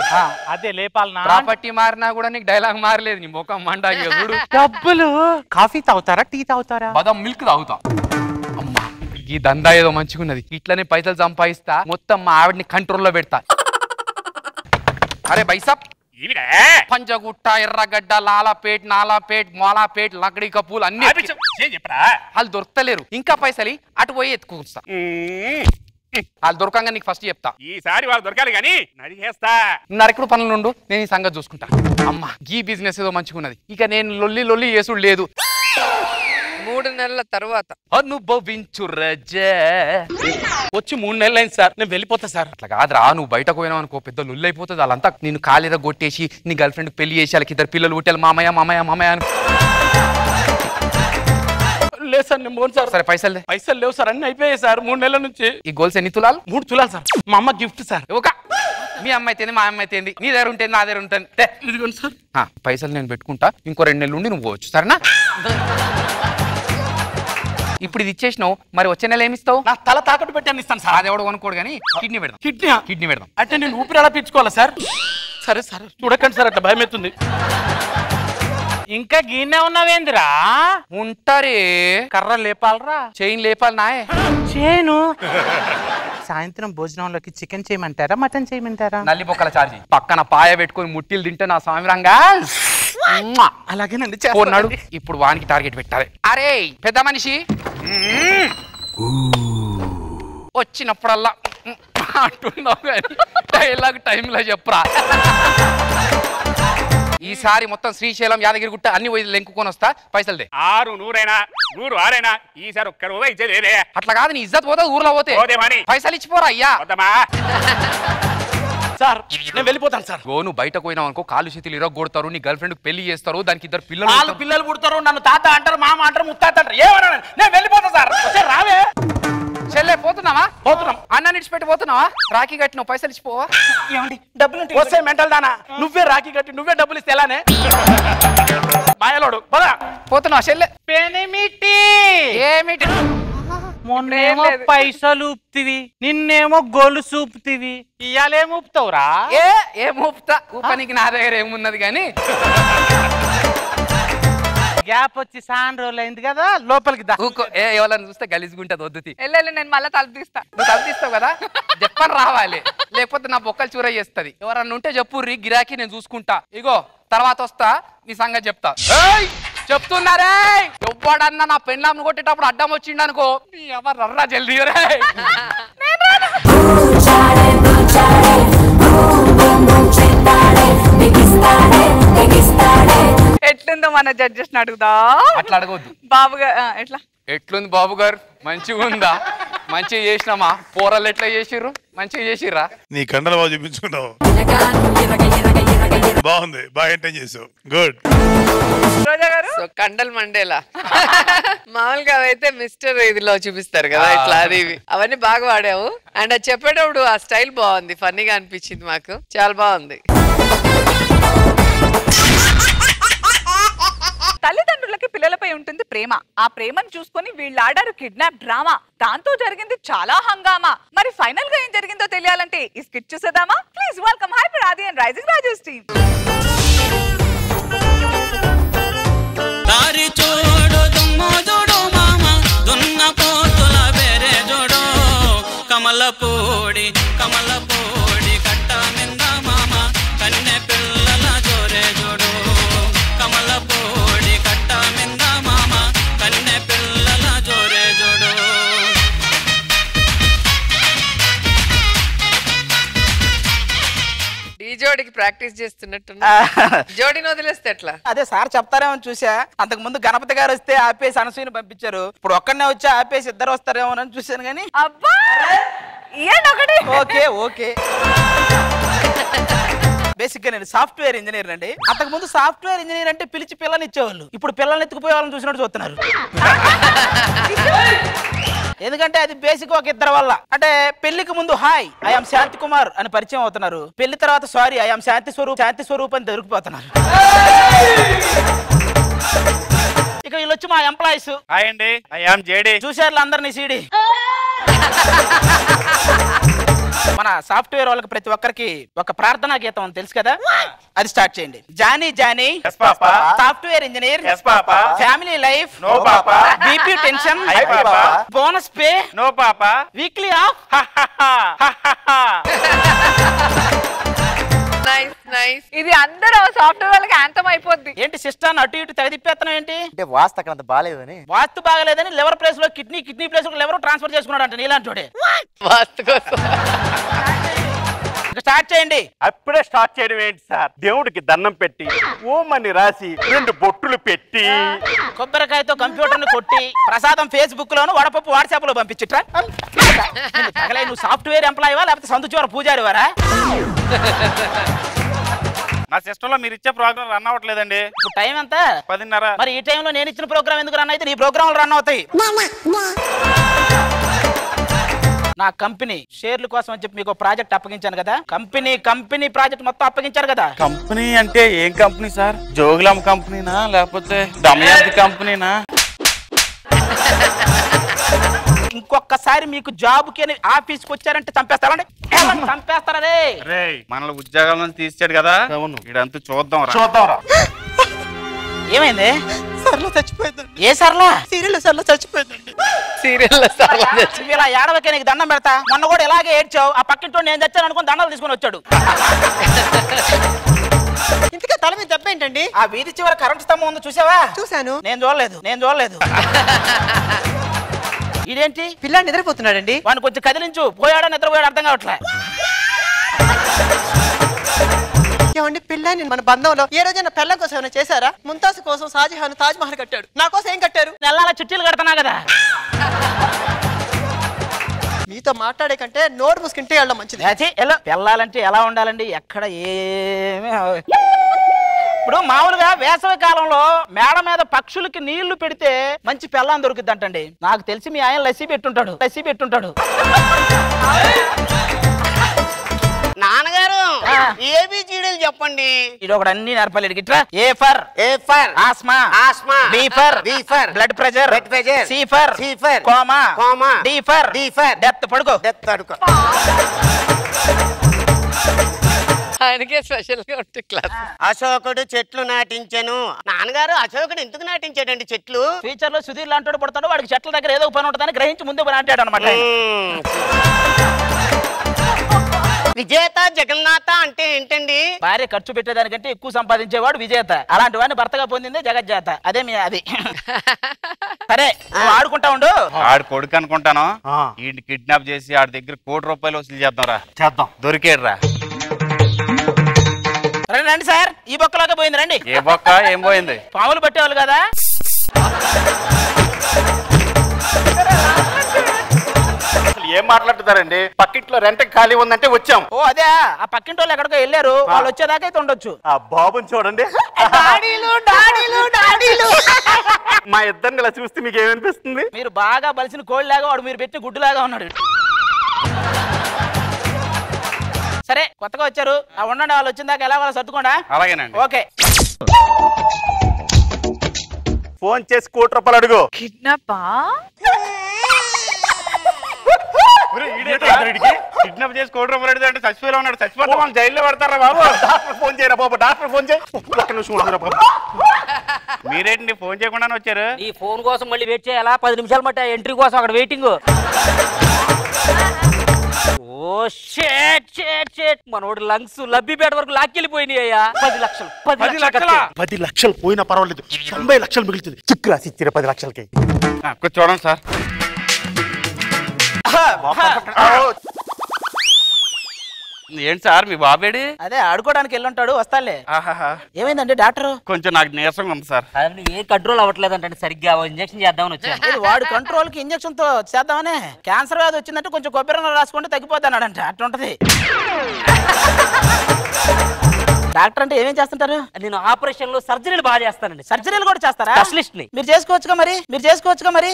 అదే లేపాలనా? ప్రాపర్టీ మారినా కూడా నీకు డైలాగ్ మారలేదు నీ ముఖం మండా చూడు. డబ్బులు. కాఫీ తాగుతారా టీ తాగుతారా? బదం మిల్క్ తాగుతా. అమ్మా ఈ దందా ఏదో మంచిగున్నది. ఇట్లనే పైసలు సంపాదిస్తా మొత్తం మా ఆవిడని కంట్రోల్లో పెడతా. అరే బైసాబ్ పంజగుట్ట ఎర్రగడ్డ లాలాపేట్ నాలాపేట్ మోలాపేట్ లకడీ కపూల్ అన్ని చెప్పరా? వాళ్ళు దొరకలేరు. ఇంకా పైసలి అటు పోయి ఎత్తుకొస్తా. వాళ్ళు దొరకంగా నీకు ఫస్ట్ చెప్తా. ఈసారి వాళ్ళు దొరకాలి కానీ నడిగేస్తా నరకుడు పనులు నుండు నేను ఈ సంగతి చూసుకుంటా. అమ్మా ఈ బిజినెస్ ఏదో మంచిగున్నది. ఇక నేను లొల్లి లొల్లి చేసుడు లేదు. మూడు నెలల తర్వాత. అనుభవించు రజే వచ్చి మూడు నెలలు అయింది సార్ నేను వెళ్ళిపోతా సార్. అట్లా కాదురా నువ్వు బయటకు పోయినావు అనుకో పెద్ద లొల్లి అయిపోతుంది వాళ్ళంతా నేను కాలిర కొట్టేసి నీ గర్ల్ ఫ్రెండ్ పెళ్ళి చేసి వాళ్ళకి ఇద్దరు పిల్లలు పుట్టాలి మామయ్య మామయ్య మామయ్య అని. లేదు సార్ నేను పోను సార్. సరే పైసలు దే. పైసలు లేవు సార్ అన్ని అయిపోయాయి సార్ మూడు నెలల నుంచి. ఈ గోల్స్ ఎన్ని తులాలు? మూడు తులాలు సార్. మా అమ్మ గిఫ్ట్ సార్. ఒక మీ అమ్మాయి తేంది మా అమ్మాయి తేంది నీ దగ్గర ఉంటుంది నా దగ్గర ఉంటుంది తే. ఇదిగోండి సార్. ఆ, పైసలు నేను పెట్టుకుంటా. ఇంకో రెండు నెలలు ఉండి నువ్వు పోవచ్చు సరేనా? ఇప్పుడు ఇది ఇచ్చేసినావు మరి వచ్చే నెల ఏమి ఇస్తావు నా తల తాకట్టు పెట్టాను ఇస్తాను సార్. అది ఎవడు కొనుక్కోడు కానీ కిడ్నీ పెడదాం. కిడ్నీ కిడ్నీ పెడదాం. అంటే నేను ఊపిరి ఎలా పీల్చుకోవాలా సార్? సరే సార్. చూడకండి సార్ అట్లా భయం అవుతుంది ఇంకా గిన్నె ఉన్నావేంద్రా? ఉంటారే. కర్ర లేపాలరా? చైన్ లేపాలి నాయే. చేను? సాయంత్రం భోజనంలోకి చికెన్ చేయమంటారా మటన్ చేయమంటారా? నల్లి బొక్కల చార్జీ. పక్కన పాయ పెట్టుకొని ముట్టిలు తింటే నా సామిరంగా అలాగేనండి పోన్నాడు. ఇప్పుడు వానికి టార్గెట్ పెట్టాలి. అరే పెద్ద మనిషి. వచ్చినప్పుడల్లా అంటున్నావు కానీ డైలాగ్ టైంలో చెప్పరా. ఈసారి మొత్తం శ్రీశైలం యాదగిరి గుట్ట అన్ని పోయి లెంకుకొని వస్తా పైసలు దే. ఆరు నూరైనా నూరు ఆరైనా ఈసారి ఒక్క రూపాయి ఇచ్చేదేదే అట్లా కాదు నీ ఇజ్జత్ పోతే ఊర్లో పోతే. పైసలు ఇచ్చిపోరా అయ్యా. సార్ నేను వెళ్ళిపోతాను సార్. గో నువ్వు బయటకు పోయినావు అనుకో కాలు చేతులు ఇరగొడతారు నీ గర్ల్ ఫ్రెండ్ పెళ్ళి చేస్తారు దానికి ఇద్దరు పిల్లలు వాళ్ళు. పిల్లలు పుడతారు నన్ను తాత అంటారు మామ అంటారు ముత్తాత అంటారు. ఏమన్నా నేను వెళ్ళిపోతా సార్. ఒకసారి రావే. చెల్లె పోతున్నావా? పోతున్నాం. అన్న నిడిచిపెట్టి పోతున్నావా? రాఖీ కట్టినావు పైసలు ఇచ్చిపోవా? ఏమండి? డబ్బులు వస్తే మెంటల్ దానా? నువ్వే రాఖీ కట్టి నువ్వే డబ్బులు ఇస్తే ఎలానే? మాయలోడు పదా? పోతున్నావా చెల్లె? పెనిమిటి. ఏమిటి? మొన్నేమో. పైసలు ఊపుతివి నిన్నేమో గొలుసు ఊపుతివి ఇయ్యాలేం ఊపుతావురా? ఏ ఏ ఊపుతా? ఊపనికి నా దగ్గర ఏమున్నది కానీ గ్యాప్ వచ్చి సాన్ రోజులు అయింది కదా లోపలికి దా. ఊకో ఏ ఎవరైనా చూస్తే గలీజుగుంటది వద్దుతి వెళ్ళి నేను మళ్ళీ తలుపు తీస్తా. నువ్వు తప్పిస్తావు కదా? చెప్పని రావాలి. లేకపోతే నా బొక్కలు చూర చేస్తుంది. ఎవరన్నా ఉంటే చెప్పుర్రి గిరాకీ నేను చూసుకుంటా. ఇగో తర్వాత వస్తా నీ సంగతి చెప్తా. ఏయ్! చెప్తున్నారే? ఎవ్వడన్నా నా పెళ్ళాంను కొట్టేటప్పుడు అడ్డం వచ్చిండు అనుకో ఎవరు రర్రా జల్దీ రే? ఎట్లుందో మన జడ్జెస్ అడుగుదా. అట్లా అడగొద్దు. బాబు గా- ఆ, ఎట్లా? ఎట్లుంది బాబు గారు మంచిగా ఉందా మంచిగా చేసినామా? కూరలు ఎట్లా చేసిర్రు? మంచిగా చేసిర్రా? నీ కండలు బాగా చూపించుకున్నావు బాగుంది. బాగా ఎంటైన్ చేసావు. గుడ్ రోజా గారు? సో కండల్ మండేలా? మామూలుగా అవైతే మిస్టర్ ఇదిలో చూపిస్తారు కదా ఇట్లా అది అవన్నీ బాగా వాడావు. అండ్ అది చెప్పేటప్పుడు ఆ స్టైల్ బాగుంది. ఫన్నీగా అనిపించింది మాకు. చాలా బాగుంది. తల్లిదండ్రులకి పిల్లలపై ఉంటుంది ప్రేమ. ఆ ప్రేమను చూసుకొని వీళ్ళాడారు కిడ్నాప్ డ్రామా. దాంతో జరిగింది చాలా హంగామా. మరి ఫైనల్గా ఏం జరిగిందో తెలియాలంటే ఈ స్కిట్ చూసేదామా please welcome. High Radhi and rising Rajesh team దారి చూడు జోడికి ప్రాక్టీస్ చేస్తున్నట్టు జోడిని వదిలేస్తే ఎట్లా? అదే సార్ చెప్తారేమో చూసా. అంతకు ముందు గణపతి గారు వస్తే ఆపేసి అనసూయని పంపించారు. ఇప్పుడు ఒక్కడనే వచ్చి ఆపేసి ఇద్దరు వస్తారేమో అని చూశాను కానీ. ఒకటి. Okay okay. బేసిక్గా నేను సాఫ్ట్వేర్ ఇంజనీర్ అండి. అంతకు ముందు సాఫ్ట్వేర్ ఇంజనీర్ అంటే పిలిచి పిల్లని ఇచ్చేవాళ్ళు. ఇప్పుడు పిల్లల్ని ఎత్తుకుపోయే వాళ్ళని చూసినట్టు చూస్తున్నారు. ఎందుకంటే అది బేసిక్ ఒక ఇద్దరు వల్ల. అంటే పెళ్ళికి ముందు హాయ్ ఐఎమ్ శాంతి కుమార్ అని పరిచయం అవుతున్నారు. పెళ్ళి తర్వాత సారీ ఐఎమ్ శాంతి స్వరూప్ శాంతి స్వరూప్ అని దొరికిపోతున్నారు. ఇక వీళ్ళు వచ్చి మా ఎంప్లాయీస్ హాయ్ అండి ఐఆమ్ జేడి. చూశారు అందరినీ సీడీ. మన సాఫ్ట్వేర్ వాళ్ళకి ప్రతి ఒక్కరికి ఒక ప్రార్థనా గీతం ఉంది తెలుసు కదా? అది స్టార్ట్ చేయండి. Johnny Johnny. Papa. Software engineer. Family life. No, papa. BP tension. Bonus pay. No papa weekly off. Nice nice ఇది అందరూ సాఫ్ట్వేర్ వాళ్ళకి యాంతం అయిపోద్ది. ఏంటి సిస్టర్ అటు ఇటు తెగదిప్పేస్తున్నావు ఏంటి? అంటే వాస్తు అక్కడ అంత బాగాలేదని. వాస్తు బాగలేదని లివర్ ప్లేస్లో కిడ్నీ కిడ్నీ ప్లేస్లో లివర్ ట్రాన్స్ఫర్ చేసుకున్నాడు అంటే నీలాంటి. వాస్తు కోసం. స్టార్ట్ చేయండి. అప్పుడే స్టార్ట్ చేయడం ఏంటి సార్? దేవుడికి దండం పెట్టి ఓమని రాసి రెండు బొట్టులు పెట్టి. కొబ్బరికాయతో కంప్యూటర్ని కొట్టి ప్రసాదం ఫేస్బుక్ లోను వడపప్పు వాట్సాప్లో పంపించిట్రా తగలే నువ్వు సాఫ్ట్వేర్ ఎంప్లాయీవా లేకపోతే సందుచూర పూజారి వారా నా సిస్టమ్లో మీరు ఇచ్చే ప్రోగ్రామ్ రన్ అవ్వట్లేదండి. ఇప్పుడు టైం ఎంత? పదిన్నర. మరి ఈ టైంలో నేను ఇచ్చిన ప్రోగ్రామ్ ఎందుకు రన్ అయితే నీ ప్రోగ్రాంలు రన్ అవుతాయి. నా కంపెనీ షేర్ల కోసం అని చెప్పి మీకు ప్రాజెక్ట్ అప్పగించాను కదా. కంపెనీ కంపెనీ ప్రాజెక్ట్ మొత్తం అప్పగించారు కదా. కంపెనీ అంటే ఏం కంపెనీ సార్? జోగులాం కంపెనీనా లేకపోతే దమయంతి కంపెనీనా? ఇంకొకసారి మీకు జాబ్కి అని ఆఫీస్కి వచ్చారంటే చంపేస్తారండి? చంపేస్తారా రే? మనల్ని ఉద్యోగాల నుంచి తీసాడు కదా. అవును. ఇడంతా చూద్దాం రా. చూద్దాంరా ఏమైంది? సర్లో చచ్చిపోయిందండి. ఏ సర్లా? సీరియల్ సర్లో చచ్చిపోయిందండి. సీరియల్ నువ్వు ఇలా ఏడవకే నీకు దండం పెడతా. మొన్న కూడా ఇలాగే ఏడ్చావు. ఆ పక్కింటో నేను చచ్చాను అనుకుని దండాలు తీసుకొని వచ్చాడు. ఇంతకే తల మీద దెబ్బ ఏంటండి? ఆ వీధి చివర కరెంట్ స్తంభం ఉంది చూసావా? చూశాను. నేను చూడలేదు. నేను చూడలేదు. ఇదేంటి? పిల్లాడు నిద్రపోతున్నాడండి. వాడిని కొంచెం కదిలించు. పోయాడా నిద్రపోయాడు అర్థం కావట్లే. ఏమండి పిల్లాన్ని మన బంధంలో. ఏ రోజైనా పిల్ల కోసం ఏమైనా చేశారా? ముంతాజ్ కోసం షాజహాన్ తాజ్ మహల్ కట్టాడు. నా కోసం ఏం కట్టారు? నెలల చిట్టీలు కడుతున్నా కదా. మీతో మాట్లాడే కంటే నోరు మూసుకుంటే వెళ్ళడం మంచిది. లేచి ఎలా? వెళ్ళాలంటే ఎలా ఉండాలండి? ఎక్కడ ఏమి ఇప్పుడు మామూలుగా వేసవి కాలంలో మేడ మీద పక్షులకి నీళ్ళు పెడితే మంచి పెళ్ళాం దొరుకుద్ది అంటండి నాకు తెలిసి మీ ఆయన లస్సీ పెట్టుంటాడు లస్సీ పెట్టుంటాడు. నాన్నగారు. ఏబిసిడీలు చెప్పండి ఇది ఒకటి అన్ని నేర్పాలి ఇట్లా A for A for asthma asthma B for B for blood pressure Blood pressure. C for C for coma coma. D for D for death పడుకో. డెత్ అడుకో ఆయనకే స్పెషల్గా ఉంటుంది క్లాస్. అశోకుడు చెట్లు నాటించెను. నాన్నగారు అశోకుడు ఎందుకు నాటించాడండి చెట్లు? ఫ్యూచర్లో సుధీర్ లాంటి పుడతాడు వాడికి చెట్ల దగ్గర ఏదో ఒక పని ఉంటుందని గ్రహించి ముందు నాటాడు అనమాట విజేత జగన్నాథ అంటే ఏంటండి? భార్య ఖర్చు పెట్టేదానికంటే ఎక్కువ సంపాదించేవాడు విజేత. అలాంటి వాడిని భర్తగా పొందిందే జగజ్జాత. అదే మీ అది. సరే నువ్వు ఆడుకుంటా ఉండు. ఆడు కొడుకు అనుకుంటాను. ఈ కిడ్నాప్ చేసి ఆడి దగ్గర కోటి రూపాయలు వసూలు చేద్దాం రా చేద్దాం. దొరికాడు రా రండి రండి సార్. ఈ బొక్కలోకి పోయింది రండి. ఏ బొక్క? ఏం పోయింది? పాములు పట్టేవాళ్ళు కదా. అసలు ఏం మాట్లాడుతారండి పక్కింట్లో రెంట్ ఖాళీ ఉందంటే వచ్చాం. ఓ అదే ఆ పక్కింటి వాళ్ళు ఎక్కడికో వెళ్ళారు. వాళ్ళు వచ్చేదాకా అయితే ఉండొచ్చు. ఆ బాబుని చూడండి. మా ఇద్దరిని ఇలా చూస్తే మీకు ఏమనిపిస్తుంది? మీరు బాగా బలిసిన కోళ్ళలాగా వాడు మీరు పెట్టి గుడ్డులాగా ఉన్నాడు. సరే కొత్తగా వచ్చారు. ఆ ఉండండి వాళ్ళు వచ్చిన దాకా ఎలా వాళ్ళు సర్దుకోండా? అలాగేనండి. ఓకే. ఫోన్ చేసి కోటి రూపాయలు అడుగు. కిడ్నాపా? కిడ్నాప్ చేసి కోటి రూపాయలు అడిగితే అంటే చచ్చిపోయి ఉన్నాడు. చచ్చిపోతే మనం జైల్లో పడతారా బాబు? డాక్టర్ ఫోన్ చేయరా బాబు డాక్టర్ ఫోన్ చేయి. ఒక్క నిమిషం ఉండదురా బాబు. మీరేంటి ఫోన్ చేయకుండానే వచ్చారు? ఈ ఫోన్ కోసం మళ్ళీ వెయిట్ చేయాలా? పది నిమిషాలు మట్టి ఎంట్రీ కోసం అక్కడ వెయిటింగ్. ఓ షేట్ షేట్ షేట్. మనోడు లంగ్స్ లబ్బిపేట వరకు లాక్కెళ్ళిపోయినాయి అయ్యా. పది లక్షలు పది లక్షలు పది లక్షలు పోయినా పర్వాలేదు. తొంభై లక్షలు మిగులుతుంది. చిక్కు రాసి ఇచ్చిర పది లక్షలకి. చూడండి సార్. ఏంటి సార్ మీ బాబేడి? అదే ఆడుకోవడానికి వెళ్ళుంటాడు వస్తాలే. ఏమైందండి డాక్టర్? కొంచెం నాకు నీరసంగా ఉంది సార్. ఏ కంట్రోల్ అవ్వట్లేదంటే సరిగ్గా ఇంజక్షన్ చేద్దామని వచ్చాను. వాడు కంట్రోల్కి ఇంజక్షన్తో చేద్దామని. క్యాన్సర్ వ్యాధి వచ్చిందంటే కొంచెం కొబ్బరి రాసుకుంటే తగ్గిపోద్ది అన్నాడంట. అట్లుంటది డాక్టర్ అంటే ఏమేం చేస్తుంటారు? నేను ఆపరేషన్లో సర్జరీలు బాగా చేస్తానండి. సర్జరీలు కూడా చేస్తారా? స్పెషలిస్ట్ని మీరు చేసుకోవచ్చుగా మరి? మీరు చేసుకోవచ్చుగా మరి?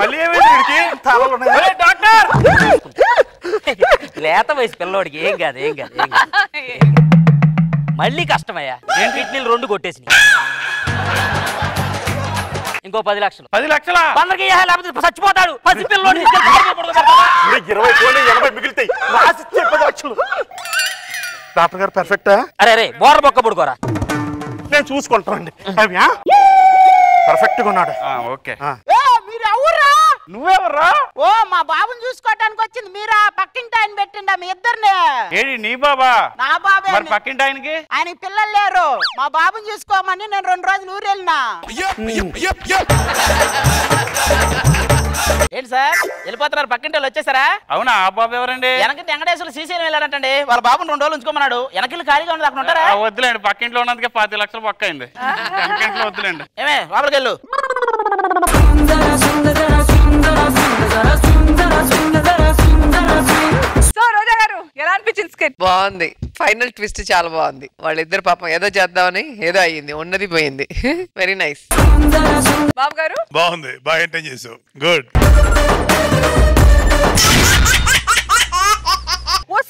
మళ్ళీ ఏమైంది వీడికి? ఒరేయ్ డాక్టర్! లేత వయసు పిల్లోడికి ఏం కాదు ఏం కాదు ఏం కాదు. మళ్ళీ కష్టమయ్యా. ఏం కిడ్నీలు రెండు కొట్టేసి ఇంకో పది లక్షలు. పది లక్షలా? పందరికి లేకపోతే చచ్చిపోతాడు. పసి తీసుకెళ్ళి పారిపోయి పడుకోబెడతావా? ఇరవై పోనీ ఎనభై మిగులుతాయి. రాసిచ్చే పది లక్షలు. డాక్టర్ గారు పర్ఫెక్టా అరే అరే బోర బొక్క పడుకోరా. నేను చూసుకుంటానండి. అవి పర్ఫెక్ట్గా ఉన్నాడు. ఓకే. నువ్వెవర్రా? ఓ మా బాబుని చూసుకోవడానికి వచ్చింది. మీరా పక్కింటి ఆయన పెట్టిండా మీ ఇద్దరిని? ఏడి నీ బాబా? నా బాబే మరి పక్కింటి ఆయనకి? ఆయనకి పిల్లలు లేరు. మా బాబుని చూసుకోమని నేను రెండు రోజులు ఊరు వెళ్ళినా ఏంటి సార్? వెళ్ళిపోతున్నారు. పక్కింటి వాళ్ళు వచ్చేసారా? అవునా? ఆ బాబు ఎవరండి? వెనక వెంకటేశ్వర శ్రీశైలం వెళ్ళారంటండి. వాళ్ళ బాబుని రెండు రోజులు ఉంచుకోమన్నాడు. వెనకలు ఖాళీగా ఉంది అక్కడ ఉంటారా? వద్దులేండి. పక్కింట్లో ఉన్నందుకే పాతి లక్షలు పక్క అయింది. వెనకింట్లో వద్దులేండి. ఏమే లోపలికి వెళ్ళు. సో రోజా గారు ఎలా అనిపించింది స్కిట్ బాగుంది. ఫైనల్ ట్విస్ట్ చాలా బాగుంది. వాళ్ళిద్దరు పాపం ఏదో చేద్దామని ఏదో అయ్యింది ఉన్నది పోయింది. వెరీ నైస్ బాబు గారు? బాగుంది. బాగా ఎంటైన్ చేసావు. గుడ్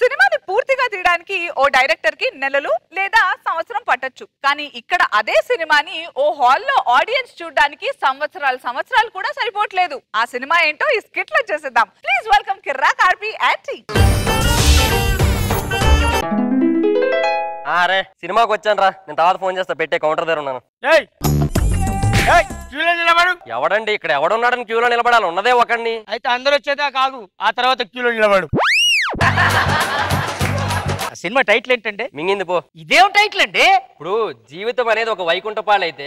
సినిమాని పూర్తిగా తీయడానికి ఓ డైరెక్టర్కి నెలలు లేదా సంవత్సరం పట్టొచ్చు. కానీ ఇక్కడ అదే సినిమాని ఓ హాల్లో ఆడియన్స్ చూడడానికి సంవత్సరాలు సంవత్సరాలు కూడా సరిపోవట్లేదు. ఆ సినిమా ఏంటో ఈ స్కిట్లో చేసేద్దాం. ప్లీజ్ వెల్కమ్ కిర్రా కార్పి యాంటీ అరే సినిమాకి వచ్చాను రా నేను తర్వాత ఫోన్ చేస్తా పెట్టే కౌంటర్ దగ్గర ఉన్నాను. క్యూలో నిలబడు. ఎవడండి? ఇక్కడ ఎవడున్నాడని క్యూలో నిలబడాలి. ఉన్నదే ఒకడిని. అయితే అందరూ వచ్చేదా కాదు. ఆ తర్వాత క్యూలో నిలబడు. సినిమా టైటిల్ ఏంటంటే మింగింది పో. ఇదేం టైటిల్ అండి? ఇప్పుడు జీవితం అనేది ఒక వైకుంఠపాలు అయితే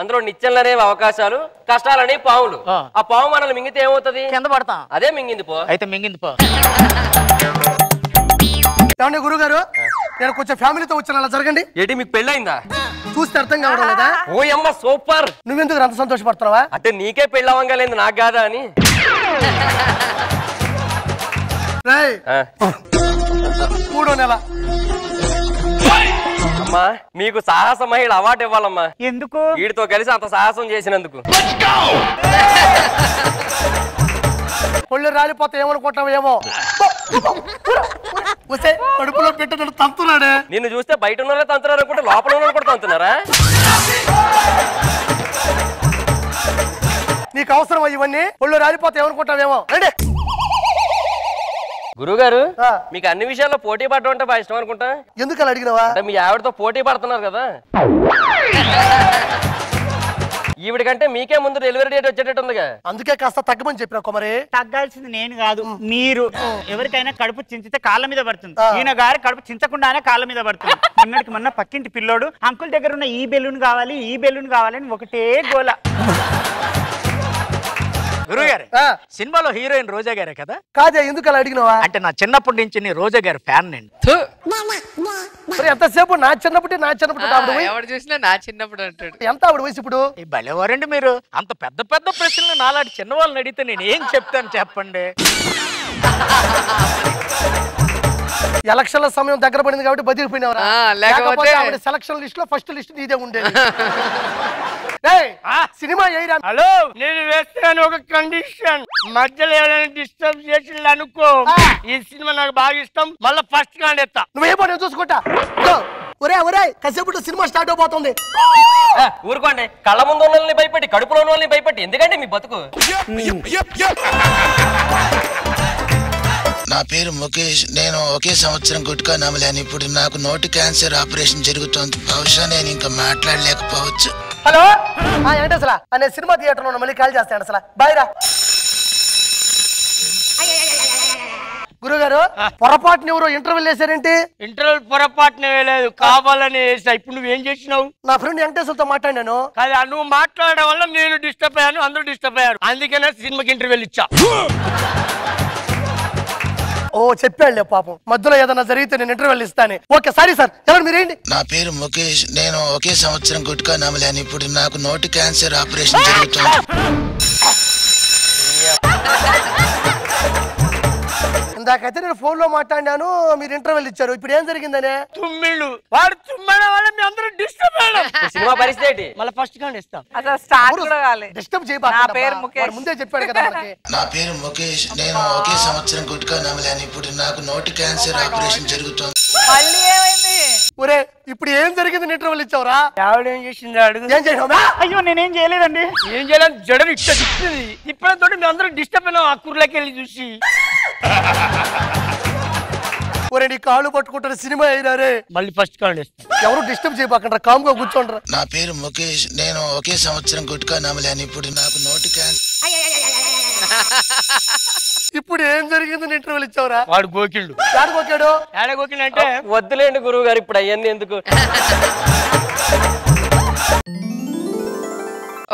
అందులో నిత్యంలు అనేవి అవకాశాలు కష్టాలని పావులు ఆ. పావు మనల్ని మింగితే ఏమవుతుంది? కింద పడతాం. అదే మింగింది పో. అయితే మింగింది పో. ఏమండి గురుగారు? నేను కొంచెం ఫ్యామిలీతో వచ్చాను అలా జరగండి. ఏంటి మీకు పెళ్ళైందా? చూస్తే అర్థం కావడం లేదా? ఓ అమ్మ సూపర్. నువ్వెందుకు అంత సంతోషపడుతున్నావా? అంటే నీకే పెళ్ళి లేదు నాకు కాదా అని. మూడో నెల. అమ్మా మీకు సాహస మహిళ అవార్డు ఇవ్వాలమ్మా. ఎందుకు? వీడితో కలిసి అంత సాహసం చేసినందుకు. ఒళ్ళు రాలిపోతే ఏమనుకుంటావు ఏమో? వస్తే కడుపులో పెట్టినట్టు తంతున్నాడే. నిన్ను చూస్తే బయట ఉన్న వాళ్ళే తంతున్నారు అనుకుంటే లోపల ఉన్న వాళ్ళు కూడా తంతున్నారా? నీకు అవసరమా ఇవన్నీ? ఒళ్ళు రాలిపోతే ఏమనుకుంటావేమో రండి. గురుగారు మీకు అన్ని విషయాల్లో పోటీ పడడం అంటే బాగా ఇష్టం అనుకుంటా. ఎందుకు అలా అడిగినావా? అంటే మీ ఆవిడతో పోటీ పడుతున్నారు కదా. ఈవిడ కంటే మీకే ముందు డెలివరీ డేట్ వచ్చేటట్టు ఉందిగా అందుకే కాస్త తగ్గమని చెప్పిన కుమరి. తగ్గాల్సింది నేను కాదు మీరు. ఎవరికైనా కడుపు చించితే కాళ్ళ మీద పడుతుంది. ఈయన గారి కడుపు చించకుండానే కాళ్ళ మీద పడుతుంది. మొన్నటికి మొన్న పక్కింటి పిల్లోడు అంకుల్ దగ్గర ఉన్న ఈ బెలూన్ కావాలి ఈ బెలూన్ కావాలని ఒకటే గోల. గురుగారు సినిమాలో హీరోయిన్ రోజా గారే కదా? కాదే ఎందుకు అలా అడిగినావా? అంటే నా చిన్నప్పటి నుంచి నేను రోజా గారి ఫ్యాన్ మరి ఎంతసేపు నా చిన్నప్పటి నా వయసు- ఎవడు చూసినా నా చిన్నప్పుడు అంటాడు. ఎంత ఆవిడ వయసు ఇప్పుడు? భలేవారండి మీరు. అంత పెద్ద పెద్ద ప్రశ్నలు నాలాంటి చిన్న వాళ్ళని అడిగితే నేను ఏం చెప్తాను చెప్పండి? ఎలక్షన్ల సమయం దగ్గర పడింది కాబట్టి బతికిపోయినవరా. ఆ, లేకపోతే- సెలక్షన్ లిస్ట్లో ఫస్ట్ లిస్ట్ నీదే ఉండేది. సినిమా ఏయిరా? హలో నేను వేస్తున్నాను ఒక కండిషన్. మధ్యలో ఎవరైనా డిస్టర్బ్ చేసి అనుకో. ఈ సినిమా నాకు బాగా ఇష్టం. మళ్ళీ ఫస్ట్ కాండి ఎత్తా. నువ్వేమో నేను చూసుకుంటా? ఒరే ఒరే కాసేపు సినిమా స్టార్ట్ అవబోతుంది. ఆ, ఊరుకోండి. కళ్ళ ముందు ఉన్న వాళ్ళని భయపెట్టి కడుపులో ఉన్న వాళ్ళని భయపెట్టి. ఎందుకంటే మీ బతుకు? నా పేరు ముఖేష్. నేను ఒకే సంవత్సరం గుట్కా నమ్మలేను ఇప్పుడు నాకు నోటి క్యాన్సర్ ఆపరేషన్ జరుగుతోంది. బహుశా నేను ఇంకా మాట్లాడలేకపోవచ్చు. హలో? ఆ, ఏంటి అసలు? నేను సినిమా థియేటర్లో మళ్ళీ కాల్ చేస్తాను అసలు. బాయ్ రా. గురుగారు పొరపాటున ఎవరో ఇంటర్వెల్ వేసారేంటి ఇంటర్వెల్ పొరపాటున వేయలేదు కావాలని వేసా. ఇప్పుడు నువ్వేం చేసినావు? నా ఫ్రెండ్ వెంకటేశ్వర్తో మాట్లాడాను. కదా నువ్వు మాట్లాడడం వల్ల నేను డిస్టర్బ్ అయ్యాను అందరూ డిస్టర్బ్ అయ్యారు. అందుకనే సినిమాకి ఇంటర్వెల్ ఇచ్చా. ఓ చెప్పాడులే పాపం. మధ్యలో ఏదైనా జరిగితే నేను ఇంటర్వెల్ ఇస్తాను. ఓకే సారీ సార్ ఎవరు మీరేంటి? నా పేరు ముఖేష్. నేను ఒకే సంవత్సరం గుట్కా నమలాను ఇప్పుడు నాకు నోటి క్యాన్సర్ ఆపరేషన్ జరుగుతుంది. ఇందాకైతే నేను ఫోన్లో మాట్లాడాను మీరు ఇంటర్వెల్ ఇచ్చారు. ఇప్పుడు ఏం జరిగిందనే? తుమ్మిళ్ళు. వాడు తుమ్మడం వల్ల మీ అందరూ డిస్టర్బ్ అయ్యారు. సినిమా పరిస్థితి ఏంటి? మళ్ళీ ఫస్ట్ కాండి ఇస్తాం. అసలు స్టార్ట్ కూడా కాలే. డిస్టర్బ్ నా పేరు ముఖేష్. ముందే చెప్పాడు కదా మనకి. నా పేరు ముఖేష్. నేను ఒకే సంవత్సరం గుట్కా నమలాను ఇప్పుడు నాకు నోటి క్యాన్సర్ ఆపరేషన్ జరుగుతుంది. మళ్ళీ ఏమైంది? ఒరే ఇప్పుడు ఏం జరిగింది ఇంటర్వెల్ ఇచ్చావురా? ఆవిడ ఏం చేసింది అడుగు. ఏం చేయడం అయ్యో నేనేం చేయలేదండి. ఏం చేయలేదు జడలు ఇట్ట తిప్పింది తిప్పడంతో మీ అందరూ డిస్టర్బ్ అయినా ఆ కుర్రలోకి వెళ్ళి చూసి. ఒరే నీ కాళ్ళు పట్టుకుంటారు సినిమా అయినారే మళ్ళీ ఫస్ట్ ఇస్తాం ఎవరు డిస్టర్బ్ చేయబాకండి కామ్గా కూర్చోండి నా పేరు ముఖేష్. నేను ఒకే సంవత్సరం గుట్కా నమలాను. ఇప్పుడు నాకు నోటి క్యాన్సర్ ఇప్పుడు ఏం జరిగింది ఇంటర్వెల్ ఇచ్చావురా? వాడు గోకిండు? ఆడుకోకాడు ఏడ గోకిండు అంటే వద్దులేండి గురువు గారు ఇప్పుడు అవన్నీ ఎందుకు?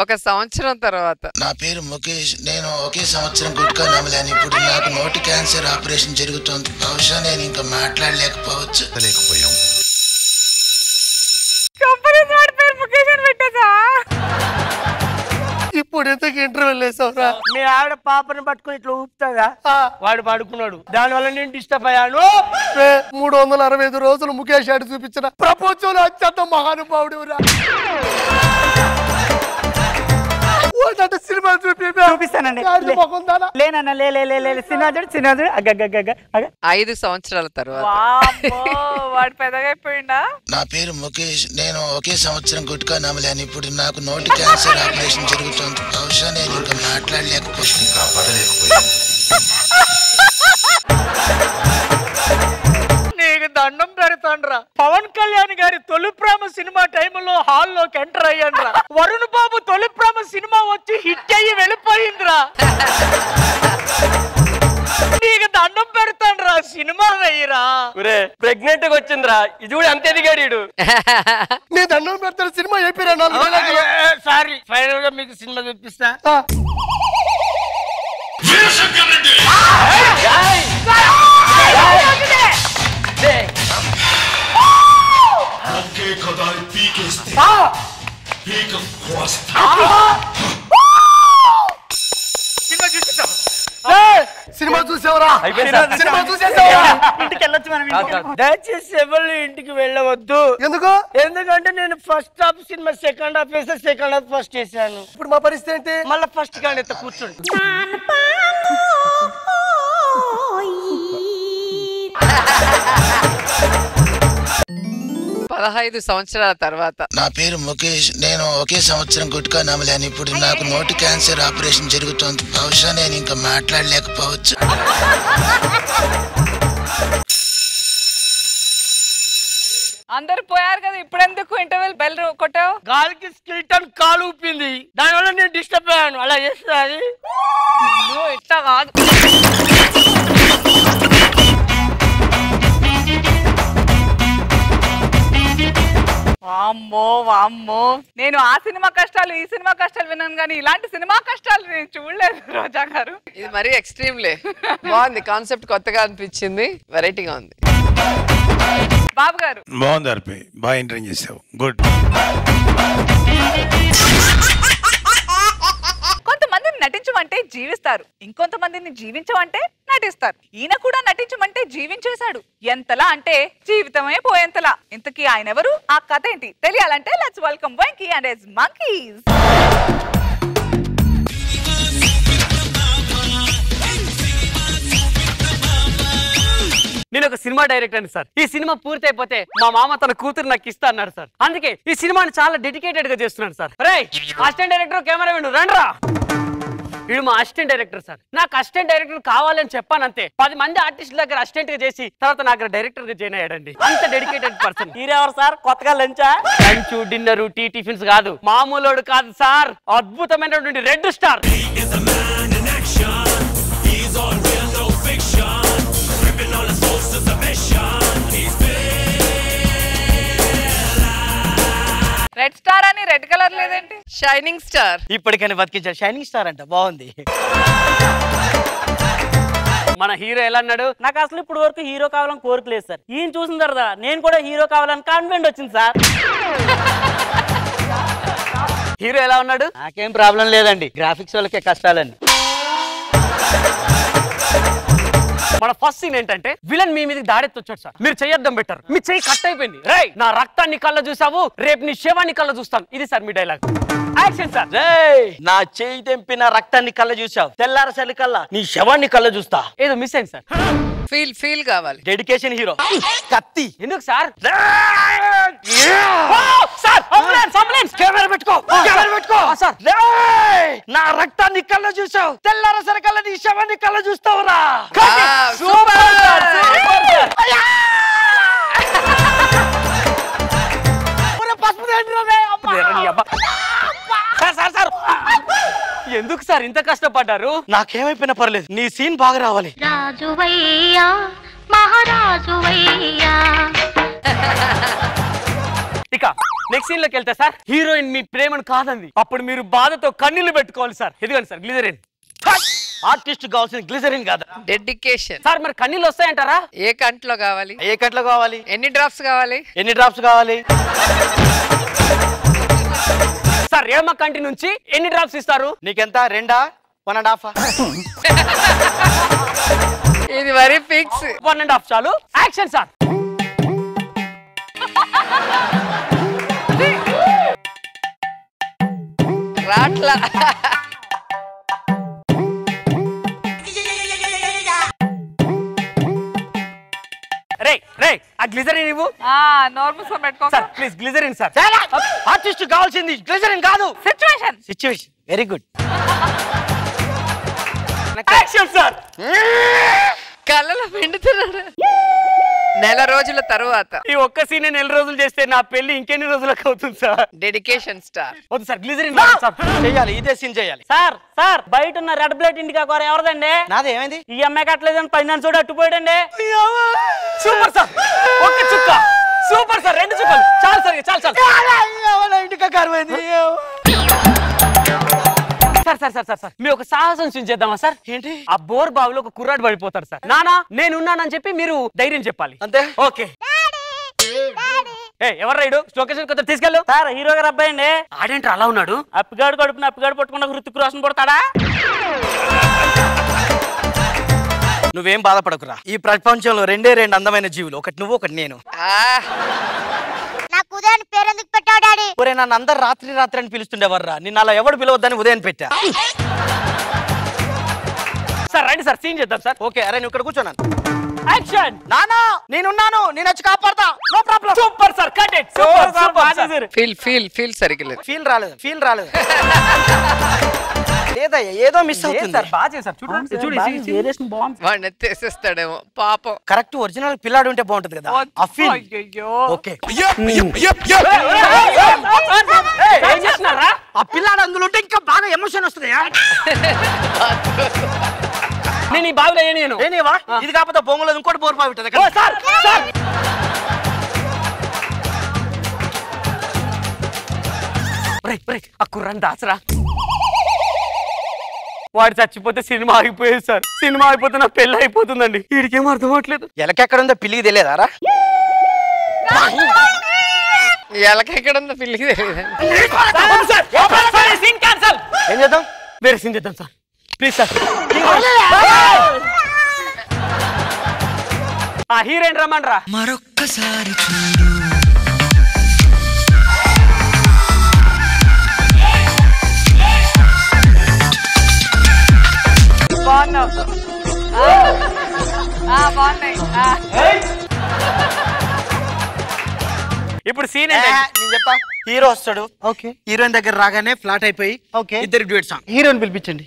ఒక సంవత్సరం తర్వాత. నా పేరు ముఖేష్. నేను ఒకే సంవత్సరం గుట్కా నమలాను ఇప్పుడు నాకు నోటి క్యాన్సర్ ఆపరేషన్ జరుగుతుంది. బహుశా నేను ఇంకా మాట్లాడలేకపోవచ్చు. లేకపోయాం ఇప్పుడు ఎందుకు ఇంటర్వెల్ వేసావురా? మీ ఆవిడ పాపని పట్టుకుని ఇట్లా ఊపుతాగా వాడు పడుకున్నాడు. దానివల్ల నేను డిస్టర్బ్ అయ్యాను. మూడు వందల అరవై ఐదు రోజులు ముఖేష్ ఆడి చూపించిన ప్రపంచంలో అత్యంత మహానుభావుడు సినిమా చూపి చూపిస్తానండి. లే- లేనన్న లే లే లే లే లే. సినిమా చూడు సినిమా చూడు. అగ్గగ్గగ్గ అగ్గ ఐదు సంవత్సరాల తర్వాత. వామ్మో, వాడు పెద్దగా అయిపోయిందా నా పేరు ముఖేష్. నేను ఒకే సంవత్సరం గుట్కా నమలాను ఇప్పుడు నాకు నోటి క్యాన్సర్ ఆపరేషన్ జరుగుతుంది. బహుశా నేను ఇంకా మాట్లాడలేకపోయాను. దండం పెడతాండ్రా. పవన్ కళ్యాణ్ గారి తొలి ప్రేమ సినిమా టైంలో హాల్లోకి ఎంటర్ అయ్యాన్రా వరుణ్ బాబు తొలి ప్రేమ సినిమా వచ్చి హిట్ అయ్యి వెళ్ళిపోయిందిరా. నీకు దండం పెడతాండ్రా సినిమా వెయ్యరా ప్రెగ్నెంట్గా వచ్చిందిరా. ఇది కూడా అంతే ఎదిగాడు ఈడు. నీ దండం పెడతారు సినిమా నెలలు. సారీ ఫైనల్గా మీకు సినిమా చూపిస్తా. ఏయ్, సినిమా చూసావురా? సినిమా చూసేసావురా ఇంటికి. వెళ్ళొచ్చు మనం. దయచేసి ఎవరు ఇంటికి వెళ్ళవద్దు. ఎందుకు? ఎందుకంటే నేను first half cinema second half వేస్తే సెకండ్ హాఫ్ ఫస్ట్ వేసాను ఇప్పుడు మా పరిస్థితి ఏంటి? మళ్ళీ ఫస్ట్ కానీ ఎత్త కూర్చోండి. పదహైదు సంవత్సరాల తర్వాత. నా పేరు ముఖేష్. నేను ఒకే సంవత్సరం గుట్కా నమలాను ఇప్పుడు నాకు నోటి క్యాన్సర్ ఆపరేషన్ జరుగుతుంది. బహుశా నేను ఇంకా మాట్లాడలేకపోవచ్చు. అందరు పోయారు కదా ఇప్పుడెందుకు ఇంటర్వెల్ బెల్ కొట్టావు? గాలికి స్కిల్టన్ కాలు ఊపింది. దానివల్ల నేను డిస్టర్బ్ అయ్యాను. అలా చేస్తా అది? నువ్వు ఇట్లా కాదు. వామ్మో వామ్మో. నేను ఆ సినిమా కష్టాలు ఈ సినిమా కష్టాలు విన్నాను కానీ ఇలాంటి సినిమా కష్టాలు నేను చూడలేదు రోజా గారు. ఇది మరీ ఎక్స్ట్రీమ్ లే. బాగుంది కాన్సెప్ట్ కొత్తగా అనిపించింది వెరైటీగా ఉంది. బాబు గారు. బాగుంది అర్పి బాగా ఎంటర్టైన్ చేసావు. గుడ్ నటించమంటే జీవిస్తారు. ఇంకొంతమందిని జీవించమంటే నటిస్తారు. ఈయన కూడా నటించమంటే జీవించేశాడు. ఎంతలా అంటే జీవితమే పోయేంతలా. ఇంతకీ ఆయన ఎవరు ఆ కథ ఏంటి? తెలియాలంటే let's welcome Venky and S monkeys నేను ఒక సినిమా డైరెక్టర్ అండి సార్. ఈ సినిమా పూర్తి అయిపోతే మా మామ తన కూతురు నాకు ఇస్తా అన్నారు సార్. అందుకే ఈ సినిమాని చాలా డెడికేటెడ్గా చేస్తున్నాడు సార్. రే అసిస్టెంట్ డైరెక్టర్ కెమెరా విండు రండ్రా! వీడు మా అసిస్టెంట్ డైరెక్టర్ సార్. నాకు అసిస్టెంట్ డైరెక్టర్ కావాలని చెప్పాను అంతే. పది మంది ఆర్టిస్టుల దగ్గర అసిస్టెంట్గా చేసి తర్వాత నాకు డైరెక్టర్గా జాయిన్ అయ్యాడండి. అంత డెడికేటెడ్ పర్సన్ మీరెవరు సార్? కొత్తగా లంచా? లంచ్ డిన్నర్ టీ టిఫిన్స్ కాదు. మామూలోడు కాదు సార్. అద్భుతమైనటువంటి రెడ్ స్టార్. రెడ్ కలర్ లేదేంటి? షైనింగ్ స్టార్ ఇప్పటికైనా బతికించారు షైనింగ్ స్టార్ అంట. బాగుంది. మన హీరో ఎలా అన్నాడు? నాకు అసలు ఇప్పుడు వరకు హీరో కావాలని కోరిక లేదు సార్. ఈయన చూసిన తర్వాత నేను కూడా హీరో కావాలని కాన్ఫిడెంట్ వచ్చింది సార్. హీరో ఎలా ఉన్నాడు? నాకేం ప్రాబ్లం లేదండి. గ్రాఫిక్స్ వాళ్ళకే కష్టాలండి. మన ఫస్ట్ సీన్ ఏంటంటే విలన్ మీ మీదకి దాడెత్తి వచ్చాడు సార్. మీరు చెయ్యొద్దం పెట్టారు మీ చెయ్యి కట్ అయిపోయింది. రై నా రక్తాన్ని కళ్ళ చూసావు రేపు నీ శవాన్ని కళ్ళ చూస్తాను. ఇది సార్ మీ డైలాగ్ యాక్షన్ సార్ రేయ్, నా చేయి తెంపిన రక్తాన్ని కళ్ళ చూసావు. తెల్లారసరి కల్లా నీ శవాన్ని కళ్ళ చూస్తా. ఏదో మిస్ అయింది సార్. ఫీల్ ఫీల్ కావాలి. డెడికేషన్ హీరో కత్తి. ఎందుకు sir? Sir ambulance ambulance camera పెట్టుకో. కెమెరా పెట్టుకో. సార్. నా రక్తాన్ని కళ్ళ చూసావు. తెల్లారసరి కల్లా నీ శవాన్ని కళ్ళ చూస్తావురా. సూపర్. Sir sir sir. ఎందుకు సార్ ఇంత కష్టపడ్డారు? నాకేమైపోయినా పర్లేదు. నీ సీన్ బాగా రావాలి. రాజువయ్యా మహారాజువయ్యా. ఇక నెక్స్ట్ సీన్లోకి వెళ్తే సార్ హీరోయిన్ మీ ప్రేమను కాదంది. అప్పుడు మీరు బాధతో కన్నీళ్ళు పెట్టుకోవాలి సార్ ఎదిగండి సార్ గ్లిజరిన్ ఆర్టిస్ట్ కావాల్సిన గ్లిజరిన్ కాదా? డెడికేషన్ సార్ మరి కన్నీళ్ళు వస్తాయంటారా? ఏ కంట్లో కావాలి? ఏ కట్లో కావాలి? ఎన్ని డ్రాప్స్ కావాలి? ఎన్ని డ్రాప్స్ కావాలి? సార్ రేమ కంటి నుంచి ఎన్ని డ్రాప్స్ ఇస్తారు? నీకెంత? రెండా? One and half? ఇది మరీ ఫిక్స్ వన్ అండ్ హాఫ్ చాలు. యాక్షన్ సార్ రాట్లా. రే రే ఆ గ్లిజరిన్ ఇవ్వు. నోరు మూసుకొని పెట్టుకో sir please glycerin sir. Artist కావాల్సింది గ్లిజరిన్ కాదు. Situation situation very good action sir కళ్ళలో పిండుతున్నాడు నెల రోజుల తరువాత. ఈ ఒక్క సీన్ నెల రోజులు చేస్తే నా పెళ్ళి ఇంకెన్ని రోజులకు అవుతుంది సార్? డెడికేషన్ స్టార్ వద్దు సార్ గ్లిజరిన్ సార్. చేయాలి ఇదే సీన్ చేయాలి సార్ సార్ బయట ఉన్న రెడ్ ప్లేట్ ఇంటికి కూర ఎవరిదండి? నాది ఏమైంది? ఈ అమ్మాయి కట్టలేదని పైన చూడు అట్టుపోయాడండి? సూపర్ సార్ ఒక్క చుక్క. సూపర్ సార్ రెండు చుక్కలు. చాలు సార్ చాలు చాలు. ఇంటికి కరువైంది sir sir sir sir sir. మీ ఒక సాహసం చేద్దామా సార్? ఏంటి? ఆ బోర్ బావిలో ఒక కుర్రాడు పడిపోతాడు సార్. నానా నేను ఉన్నానని చెప్పి మీరు ధైర్యం చెప్పాలి. అంతే? ఓకే. ఏ ఎవరు రైడు లొకేషన్ కొంచెం తీసుకెళ్ళు. సార్ హీరో గారు అబ్బాయి అండి. ఆడేంటి అలా ఉన్నాడు? అప్పిగాడు కడుపున అప్పిగాడు పట్టుకున్న హృతిక్ రోషన్ పడతాడా? నువ్వేం బాధపడకురా. ఈ ప్రపంచంలో రెండే రెండు అందమైన జీవులు. ఒకటి నువ్వు ఒకటి నేను. నాకు ఉదయాన్ని పేరెందుకు పెట్టావు డాడీ? ఒరే నన్ను అందరు రాత్రి రాత్రి అని పిలుస్తుండేవర్రా. నిన్ను అలా ఎవడు పిలవద్దని ఉదయం పెట్టా. సార్ రండి సార్ సీన్ చేద్దాం సార్. ఓకే అరే నువ్వు ఇక్కడ కూర్చోన్నాను యాక్షన్ నానా నేనున్నాను నేను వచ్చి కాపాడతా. No problem super sir cut it super super sir feel feel feel సరిగ్గా లేదు. ఫీల్ రాలేదు ఫీల్ రాలేదు. లేదయ్యా ఏదో మిస్ అవుతుంది సార్ బాగా చేశారు చూడండి చూడండి పాపం కరెక్ట్ ఒరిజినల్ పిల్లాడు ఉంటే బాగుంటది కదా ఆ ఫీల్ అయ్యయ్యో. ఓకే ఏం చేస్తున్నారా ఆ పిల్లాడు అందులో ఉంటే ఇంకా బాగా ఎమోషన్ వస్తుందయ్యా నేను ఈ బావిలో నేను ఏనేవా ఇది కాకపోతే బొంగులో ఇంకోటి బోర్ బావి ఉంటుంది సార్ సార్ ఆ కుర్రాన్ని దాచరా వాడు చచ్చిపోతే సినిమా ఆగిపోయేది సార్. సినిమా అయిపోతే నా పెళ్ళి అయిపోతుందండి. వీడికేం అర్థం అవట్లేదు. ఎలకెక్కడ ఉందో పిల్లికి తెలియదారా? ఎలకెక్కడ ఉందో పిల్లికి తెలియదు? ఏం చేద్దాం? వేరే సీన్ చేద్దాం సార్. Please sir. ఆ హీరోయిన్ రమ్మనరా మరొక్కసారి చూడు. బాగున్నావు. బాగున్నాయి. ఇప్పుడు సీన్ నేను హీరో వస్తాడు. ఓకే. హీరోయిన్ దగ్గర రాగానే ఫ్లాట్ అయిపోయి ఓకే. ఇద్దరు డ్యూట్ సాంగ్. హీరోని పిలిపించండి.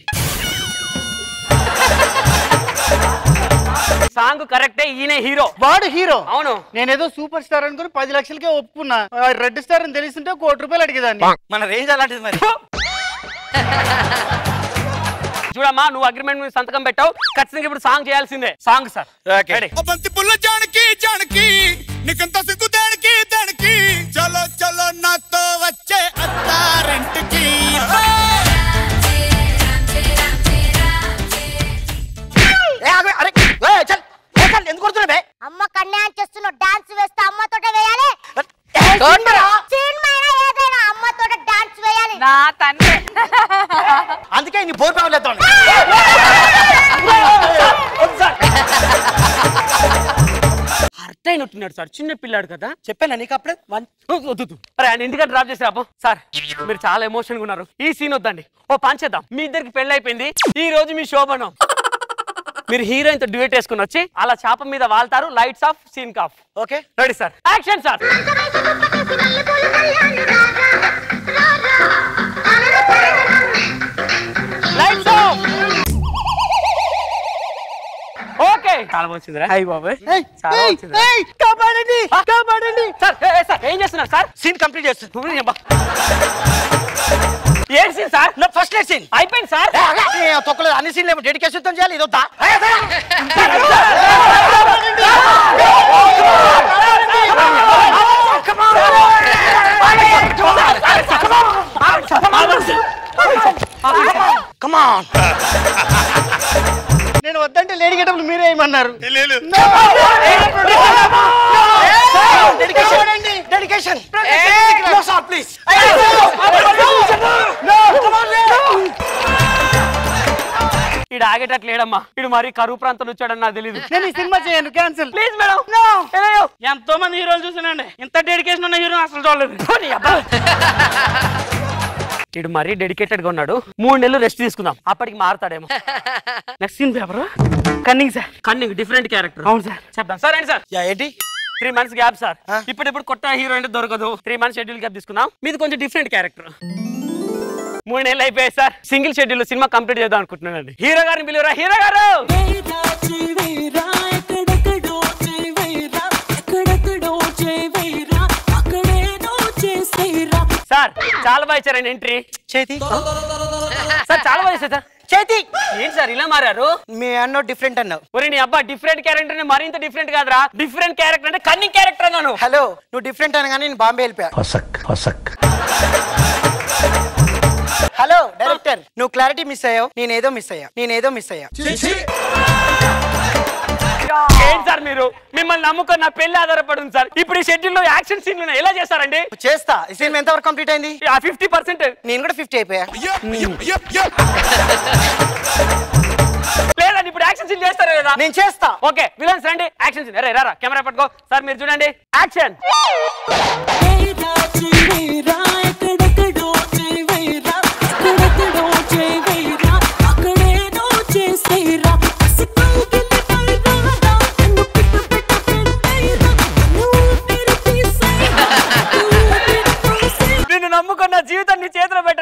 సాంగ్ కరెక్టే ఈయనే హీరో. వాడు హీరో. అవును. నేనేదో సూపర్ స్టార్ అనుకుని పది లక్షలకే ఒప్పుకున్నా. రెడ్ స్టార్ అని తెలిసింటే కోటి రూపాయలు అడిగేదాన్ని. మన రేంజ్ అలాంటిది మరి. చూడమ్మా నువ్వు అగ్రిమెంట్ మీద సంతకం పెట్టావు. ఖచ్చితంగా ఇప్పుడు సాంగ్ చేయాల్సిందే. సాంగ్ సార్ వచ్చే ఎందుకు అమ్మ కళ్యాణ్ చేస్తున్న డాన్స్ వేస్తే అమ్మతోటే వేయాలి? నా తండ్రి. అందుకే నీ బోర్ పావలేదు అర్థైన సార్. చిన్న పిల్లాడు కదా. చెప్పాను నీకు అప్పుడే? వన్ వద్దు అరే ఆయన ఇంటికి డ్రాప్ చేసి రాబో సార్ మీరు చాలా ఎమోషన్గా ఉన్నారు. ఈ సీన్ వద్దండి. ఓ పంచేద్దాం మీ ఇద్దరికి పెళ్ళి అయిపోయింది. ఈ రోజు మీ శోభనం. మీరు హీరోయిన్తో డ్యూట్ వేసుకుని వచ్చి అలా చాప మీద వాళ్తారు. Lights off scene cough okay. Ready sir. Action sir ఏ, సార్ ఏం చేస్తున్నారు సార్? సీన్ కంప్లీట్ చేస్తుంది ఏం సీన్ సార్? నా ఫస్ట్ సీన్. అయిపోయింది సార్. తొక్కలేదు అన్ని సీన్లు ఏమో డెడికేషన్తో చేయాలి ఇదొద్దా? కమాన్ నేను వద్దంటే లేడీ గెటప్పుడు మీరే ఏమన్నారు డెడికేషన్ డెడికేషన్ ప్లీజ్ ఇడు ఆగేటట్లేడమ్మా ఇడు మరి కరువు ప్రాంతం వచ్చాడని నాకు తెలియదు నేను ఈ సినిమా చేయను క్యాన్సిల్ ప్లీజ్ మేడం ఎంతో మంది హీరోలు చూసానండి ఇంత డెడికేషన్ ఉన్న హీరో అసలు చూడలేదు ఇడు మరీ డెడికేటెడ్గా ఉన్నాడు. మూడు నెలలు రెస్ట్ తీసుకుందాం. అప్పటికి మారుతాడేమో. Next scene paper cunning sir cunning different character అవును సార్ చెప్తాం సార్ ఏంటి సార్ ఏంటి? త్రీ మంత్స్ గ్యాప్ సార్ ఇప్పుడు ఇప్పుడు కొత్త హీరో అంటే దొరకదు. త్రీ మంత్స్ షెడ్యూల్ గ్యాప్ తీసుకుందాం. మీది కొంచెం డిఫరెంట్ క్యారెక్టర్ మూడు నెలలు అయిపోయాయి sir single schedule cinema complete చేద్దాం అనుకుంటున్నానండి. హీరో గారిని పిలువరా? హీరో గారు! సార్ చాలా బాగా ఇచ్చారండి ఎంట్రీ చేతి. సార్ చాలా బాగా సార్. చేతి. ఏంటి సార్ ఇలా మారారు? మీ అన్నో డిఫరెంట్ అన్నావు. ఒరే నీ అబ్బా డిఫరెంట్ క్యారెక్టర్ మరింత డిఫరెంట్ కాదురా. డిఫరెంట్ క్యారెక్టర్ అంటే కన్నింగ్ క్యారెక్టర్ అన్నాను. హలో నువ్వు డిఫరెంట్ అనగానే నేను బాంబే వెళ్ళిపోయా. ఫసక్ ఫసక్. హలో డైరెక్టర్ నువ్వు క్లారిటీ మిస్ అయ్యావు నేనేదో మిస్ అయ్యా నేనేదో మిస్ అయ్యా. ఏంటి సార్ మీరు? మిమ్మల్ని నమ్ముకొని నా పెళ్ళి ఆధారపడి ఉంది సార్. ఇప్పుడు ఈ షెడ్యూల్లో యాక్షన్ సీన్ ఎలా చేస్తారండి? చేస్తా. ఈ సినిమా ఎంతవరకు కంప్లీట్ అయింది? ఫిఫ్టీ పర్సెంట్ నేను కూడా ఫిఫ్టీ అయిపోయా. లేదండి ఇప్పుడు యాక్షన్ సీన్ చేస్తారా లేదా నేను చేస్తా. ఓకే విలన్స్ రండి. యాక్షన్ సీన్ అరే రారా కెమెరా పట్టుకో. సార్ మీరు చూడండి. యాక్షన్!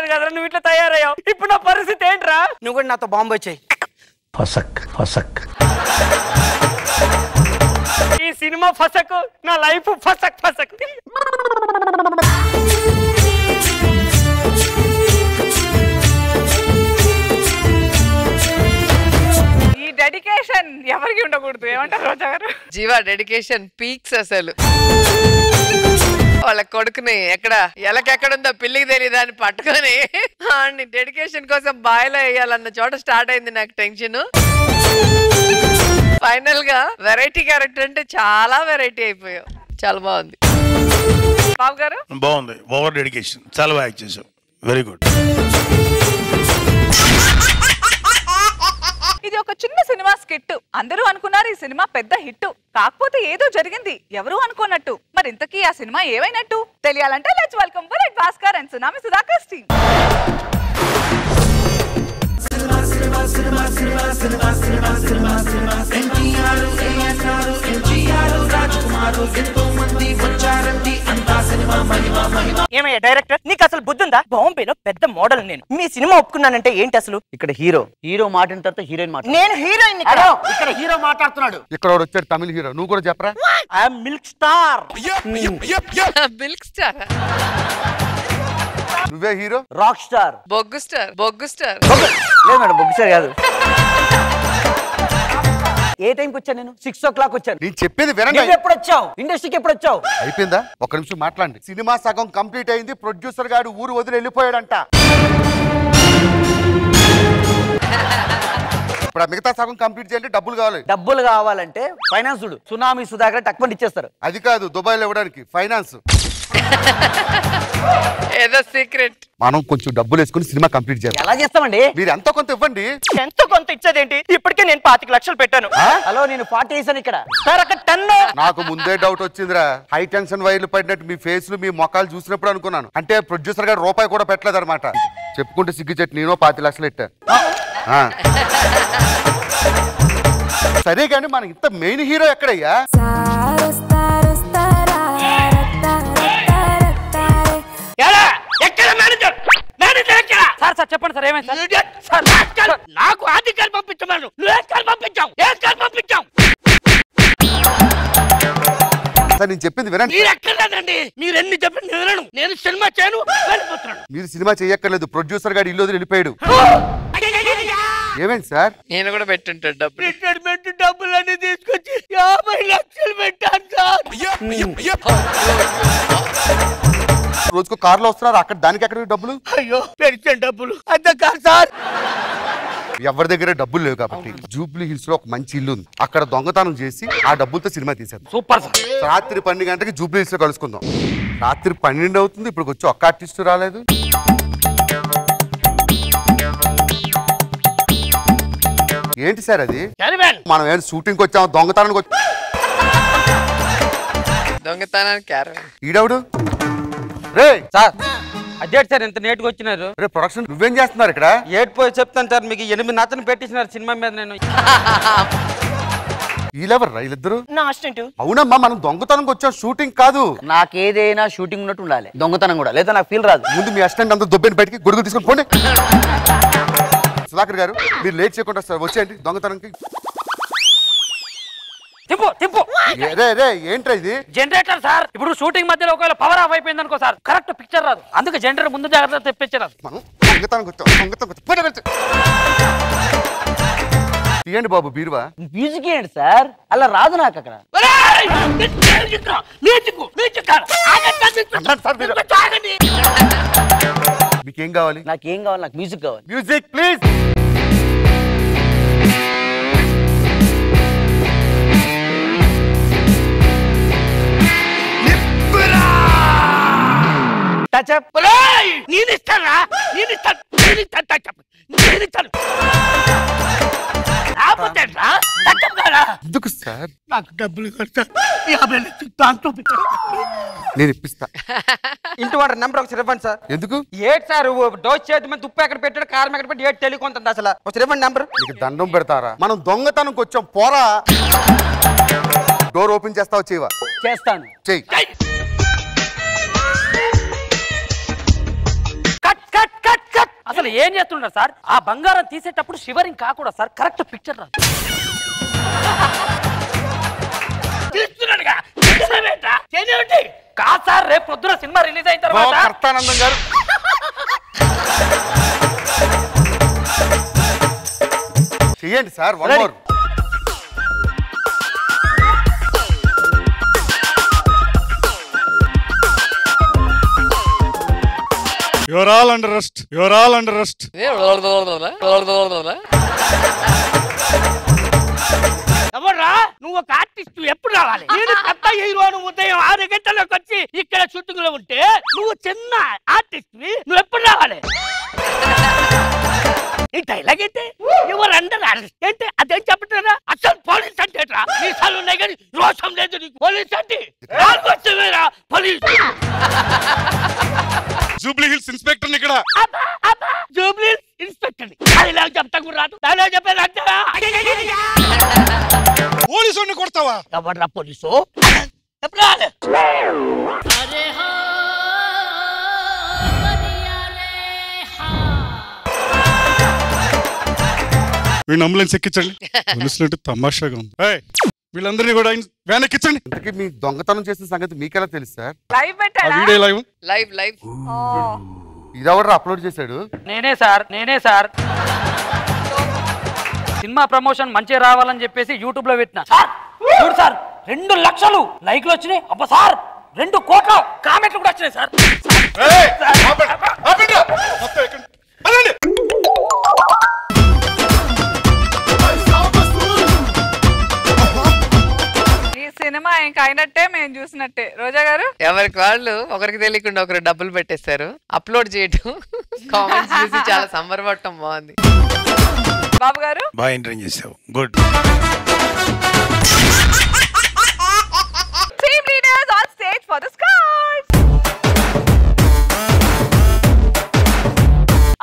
చేతిలో పెట్టాను కదా నువ్వు ఇట్లా తయారయ్యావు? ఇప్పుడు నా పరిస్థితి ఏంట్రా? నువ్వు కూడా నాతో బాంబు వచ్చాయి. ఫసక్ ఫసక్. ఈ సినిమా ఫసక్ నా లైఫ్ ఫసక్ ఫసక్. ఈ డెడికేషన్ ఎవరికి ఉండకూడదు ఏమంటారు రోజా గారు? జీవా డెడికేషన్ పీక్స్ అసలు. వాళ్ళ కొడుకుని ఎక్కడ ఎలకెక్కడుందో పిల్లికి తెలియదా అని పట్టుకొని ఆడిని డెడికేషన్ కోసం బాయిలో వేయాలన్న చోట స్టార్ట్ అయింది నాకు టెన్షన్ ఫైనల్గా వెరైటీ క్యారెక్టర్ అంటే చాలా వెరైటీ అయిపోయావు. చాలా బాగుంది. బాబు గారు బాగుంది. ఓవర్ డెడికేషన్ చాలా బాగా యాక్ట్ చేసావు. వెరీ గుడ్ ఇది ఒక చిన్న సినిమా స్కిట్ అందరూ అనుకున్నారు ఈ సినిమా పెద్ద హిట్ కాకపోతే ఏదో జరిగింది ఎవరు అనుకోనట్టు మరి ఇంతకీ ఆ సినిమా ఏమైనట్టు తెలియాలంటే let's welcome bullet Bhaskar and tsunami Sudhakar team ఏమయ్యా డైరెక్టర్ నీకు అసలు బుద్ధి ఉందా బాంబేలో పెద్ద మోడల్ నేను. మీ సినిమా ఒప్పుకున్నానంటే ఏంటి అసలు? ఇక్కడ హీరో. హీరో మాటిన తర్వాత హీరోయిన్ మాట నేను హీరోయిన్ ఇక్కడ. హీరో మాట్లాడుతున్నాడు. ఇక్కడ వచ్చాడు తమిళ హీరో. నువ్వు కూడా చెప్పరా? I'm milk star milk star నువ్వే హీరో? రాక్ స్టార్ బొగ్గు స్టార్ బొగ్గు స్టార్ లేదు మేడం బొగ్గుసారి కాదు. ఏ టైంకి వచ్చాను నేను? సిక్స్ ఓ క్లాక్ వచ్చాను. నేను చెప్పేది వినండి. నువ్వు ఎప్పుడు వచ్చావు ఇండస్ట్రీకి ఎప్పుడు వచ్చావు అయిపోయిందా? ఒక నిమిషం మాట్లాడండి. సినిమా సగం కంప్లీట్ అయింది. ప్రొడ్యూసర్ గారు ఊరు వదిలి వెళ్ళిపోయాడంట. ఇప్పుడు ఆ మిగతా సగం కంప్లీట్ చేయండి. డబ్బులు కావాలి. డబ్బులు కావాలంటే ఫైనాన్స్ సునామీ సుధాకర్ టక్మండి ఇచ్చేస్తారు. అది కాదు దుబాయ్లో ఇవ్వడానికి ఫైనాన్స్. ఏదో సీక్రెట్ మనం కొంచెం డబ్బులు వేసుకుని సినిమా కంప్లీట్ చేయాలి ఎలా చేస్తామండి? మీరు ఎంతో కొంత ఇవ్వండి? ఎంత కొంత ఇచ్చేదేంటి? ఇప్పటికే నేను పాతిక లక్షలు పెట్టాను. హలో నేను ఫార్టీ వేసాను ఇక్కడ. సార్ అక్కడ టన్ నాకు ముందే డౌట్ వచ్చిందిరా. హై టెన్షన్ వైర్లు పడినట్టు మీ ఫేస్లు మీ మొఖాలు చూసినప్పుడు అనుకున్నాను. అంటే ప్రొడ్యూసర్ గారు రూపాయి కూడా పెట్టలేదు అనమాట చెప్పుకుంటే సిగ్గు చెట్టు నేను పాతి లక్షలు ఎట్టా ఆ. సరే కానీ మన ఇంత మెయిన్ హీరో ఎక్కడయ్యా? ఎలా? ఎక్కడ మేనేజర్ మేనేజర్ ఎక్కడ? సార్ సార్ చెప్పండి సార్ ఏమైంది సార్? సార్ నాకు నువ్వు పంపించావు పంపించావు సార్ నేను చెప్పింది వినండి. మీరు ఎక్కర్లేదండి. మీరు ఎన్ని చెప్పి నేను వినను. నేను సినిమా చేయను. వెళ్ళిపోతున్నాను. మీరు సినిమా చేయక్కర్లేదు. ప్రొడ్యూసర్ గారు ఇల్లు వదిలి వెళ్ళిపోయాడు. ఏమైంది సార్? నేను కూడా పెట్టుంటాడు డబ్బులు. రిటైర్మెంట్ డబ్బులన్నీ తీసుకొచ్చి యాభై లక్షలు పెట్టాను సార్. రోజుకు కార్లో వస్తున్నారు? అక్కడ దానికి ఎక్కడ డబ్బులు? అయ్యో పెన్షన్ డబ్బులు. అంత కాదు సార్. ఎవరి దగ్గర డబ్బులు లేవు కాబట్టి జూబ్లీ హిల్స్లో ఒక మంచి ఇల్లు ఉంది. అక్కడ దొంగతనం చేసి ఆ డబ్బులతో సినిమా తీశారు. Super sir. రాత్రి పన్నెండు గంటకి జూబ్లీ హిల్స్లో కలుసుకుందాం. రాత్రి పన్నెండు అవుతుంది ఇప్పుడు వచ్చి ఒక్క ఆర్టిస్ట్ రాలేదు. ఏంటి సార్ అది? మనం ఏం షూటింగ్ వచ్చాం దొంగతనానికి వచ్చి దొంగతనానికి ఈడవుడు? రే సార్ అదే సార్ ఎంత నేటుగా వచ్చినారు. రే ప్రొడక్షన్ నువ్వేం చేస్తున్నారు ఇక్కడ? ఏడు పోయి చెప్తాను సార్ మీకు ఎనిమిది నచ్చని పెట్టించినారు సినిమా మీద నేను. వీళ్ళెవర్రా వీళ్ళిద్దరు? నా అసిస్టెంట్. అవునమ్మా మనం దొంగతనంకి వచ్చాం షూటింగ్ కాదు. నాకేదైనా షూటింగ్ ఉన్నట్టు ఉండాలి. దొంగతనం కూడా లేదా నాకు ఫీల్ రాదు. ముందు మీ అసిస్టెంట్ అంతా దొబ్బిని బయటికి గొడుగు తీసుకొని పోండి. సుధాకర్ గారు మీరు లేట్ చేయకుండా సార్ వచ్చేయండి. దొంగతనంకి. తిప్పు తిప్పు రే రే ఏంట్రా ఇది? జనరేటర్ సార్ ఇప్పుడు షూటింగ్ మధ్యలో ఒకవేళ పవర్ ఆఫ్ అయిపోయింది అనుకో సార్ కరెక్ట్ పిక్చర్ రాదు. అందుకే జనరేటర్ ముందు జాగ్రత్త తెప్పించారు మనం పోనీ. తీయండి బాబు బీరువా. మ్యూజిక్ ఏంటి సార్ అలా రాదు నాకు అక్కడ. మీకేం కావాలి? నాకేం కావాలి? నాకు మ్యూజిక్ కావాలి. మ్యూజిక్ ప్లీజ్ నేను ఇస్తానా నేను ఇస్తాను నేను ఇస్తాను నేను ఇస్తాను లేకపోతే ఎట్లా? టచప్ కాదా? ఎందుకు సార్? నాకు డబ్బులు కడతా. యాభై లక్షలు దాంట్లో పెట్టు. నేను ఇప్పిస్తా. ఇంటి వాడు నెంబర్ ఒకసారి ఇవ్వండి సార్. ఎందుకు? ఏటి సార్ డోస్ చేతి మీద తుప్పు ఎక్కడ పెట్టాడు కారం ఎక్కడ పెట్టి ఏటి తెలియకుంటుంది అసలు. ఒకసారి ఇవ్వండి నెంబర్. నీకు దండం పెడతారా? మనం దొంగతనంకి వచ్చాం పోరా. డోర్ ఓపెన్ చేస్తావా చేయవా? చేస్తాను. చెయ్యి. అసలు ఏం చేస్తున్నారు సార్? ఆ బంగారం తీసేటప్పుడు షివరింగ్ కాకూడదు సార్. కరెక్ట్ పిక్చర్ రాదు. తీస్తున్నాడుగా? కాదు సార్ రేపు పొద్దున సినిమా రిలీజ్ అయిన తర్వాత కర్తానందం గారు. చెయ్యండి sir one more your all under rest your all under rest ఎవర్రా నువ్వు ఒక ఆర్టిస్ట్ ఎప్పుడు రావాలి? నేను పెద్ద హీరోను ఉదయం ఆరు గంటలకు వచ్చి ఇక్కడ షూటింగ్లో ఉంటే నువ్వు చిన్న ఆర్టిస్ట్ నువ్వు ఎప్పుడు రావాలి? ఈ డైలాగ్ ఏంటి? ఎవరు అందరు అరెస్ట్ ఏంటి? అదేం చెప్పట్లేదా? అసలు పోలీస్ అంటే? మీసాలు ఉన్నాయి కానీ రోషం లేదు నీకు. పోలీస్ అంటే? నాకు వచ్చేవేరా పోలీస్. జూబ్లీ హిల్స్ ఇన్స్పెక్టర్ ఇక్కడ. జూబ్లీ ఇన్స్పెక్టర్ చెప్తా కూడా రాదు. చెప్పేది అంటారా పోలీసు కొడతావా? ఎవర్రా పోలీసు? వీళ్ళని అంబులెన్స్ ఎక్కించండి. తమాషాగా ఉంది. ఏయ్, వీళ్ళందరినీ కూడా ఇంతకీ మీ దొంగతనం చేసిన సంగతి మీకెలా తెలుసు సార్? లైవ్ పెట్టాడా వీడియో లైవ్. లైవ్ లైవ్ ఇది ఎవరు అప్లోడ్ చేశాడు? నేనే సార్. నేనే సార్. సినిమా ప్రమోషన్ మంచిగా రావాలని చెప్పేసి యూట్యూబ్లో పెట్టిన. సార్! చూడు సార్. రెండు లక్షలు లైక్లు వచ్చినాయి. అబ్బా సార్. రెండు కోట్ల కామెంట్లు కూడా వచ్చినాయి సార్. ఈ సినిమా ఇంకా అయినట్టే మేము చూసినట్టే. రోజా గారు? ఎవరికి వాళ్ళు ఒకరికి తెలియకుండా ఒకరు డబ్బులు పెట్టేశారు అప్లోడ్ చేయటం. కామెంట్స్ చూసి చాలా సంబరపడటం బాగుంది. బాబు గారు? బాగా ఎంటర్టైన్ చేసావు. Good. Team leaders on stage for the scores.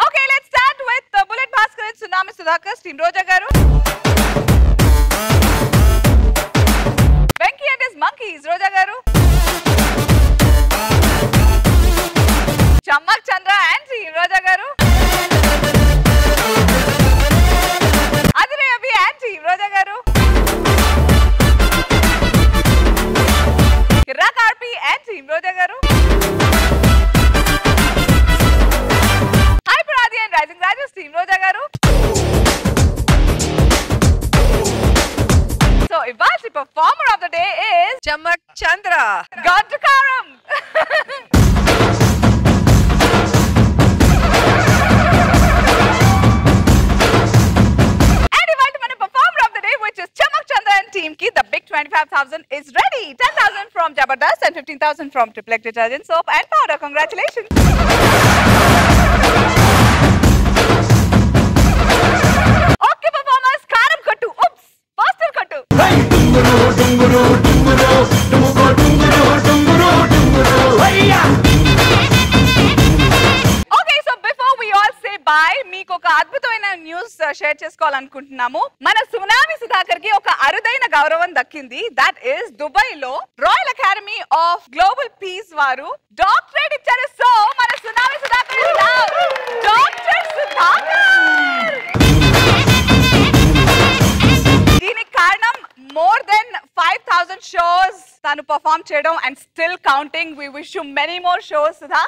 Okay, let's start with the Bullet Bhaskar and Tsunami Sudhakar, Team Venky and is monkeys Roja గారు చమ్మక్ చంద్ర అండ్ రోజా గారు అదిరే అభి అండ్ రోజా గారు కిర్రాక్ ఆర్పి అండ్ రోజా గారు హై ప్రాది and rising Raju Sri Roja garu So Ivan's performer of the day is Chamak Chandra. God to Karam. team ki the big 25,000 is ready. 10,000 from Jabardast and 15,000 from Triplex Detergent Soap and Powder. Congratulations. Okay so before we all say bye మీకు ఒక అద్భుతమైన news share uh, చేసుకోవాలనుకుంటున్నాము. మన tsunami సుధాకర్కి ఒక అరుదైన గౌరవం దక్కింది. That is దుబాయ్లో royal academy of global peace వారు డాక్టరేట్ ఇచ్చారు. సో మన సునామి సుధాకర్ డాక్టర్ సుధాకర్! దీనికి కారణం more than five thousand shows తను పర్ఫామ్ చేయడం and still counting we wish you many more shows Sudha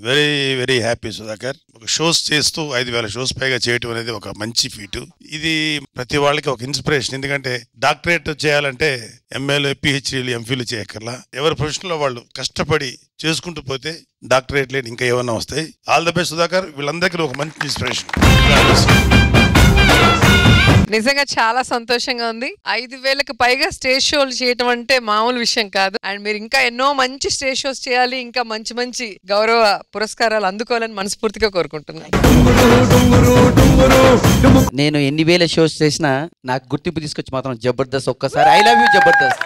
very very happy Sudhakar. ఒక shows చేస్తూ ఐదు వేల షోస్ పైగా చేయటం అనేది ఒక మంచి ఫీటు. ఇది ప్రతి వాళ్ళకి ఒక ఇన్స్పిరేషన్. ఎందుకంటే డాక్టరేట్ చేయాలంటే ఎంఏలు పిహెచ్డీలు ఎంఫీలు చేయక్కర్లా. ఎవరి ప్రొఫెషన్లో వాళ్ళు కష్టపడి చేసుకుంటూ పోతే డాక్టరేట్ లేని ఇంకా ఏమన్నా వస్తాయి. All the best Sudhakar. వీళ్ళందరికీ ఒక మంచి ఇన్స్పిరేషన్. నిజంగా చాలా సంతోషంగా ఉంది. ఐదు వేలకు పైగా స్టేజ్ షోలు చేయటం అంటే మామూలు విషయం కాదు. అండ్ మీరు ఇంకా ఎన్నో మంచి స్టేజ్ షోస్ చేయాలి ఇంకా మంచి మంచి గౌరవ పురస్కారాలు అందుకోవాలని మనస్ఫూర్తిగా కోరుకుంటున్నాను. నేను ఎన్ని వేల షోస్ చేసినా నాకు గుర్తింపు తీసుకొచ్చి మాత్రం జబర్దస్త్ ఒక్కసారి. I love you Jabardasth.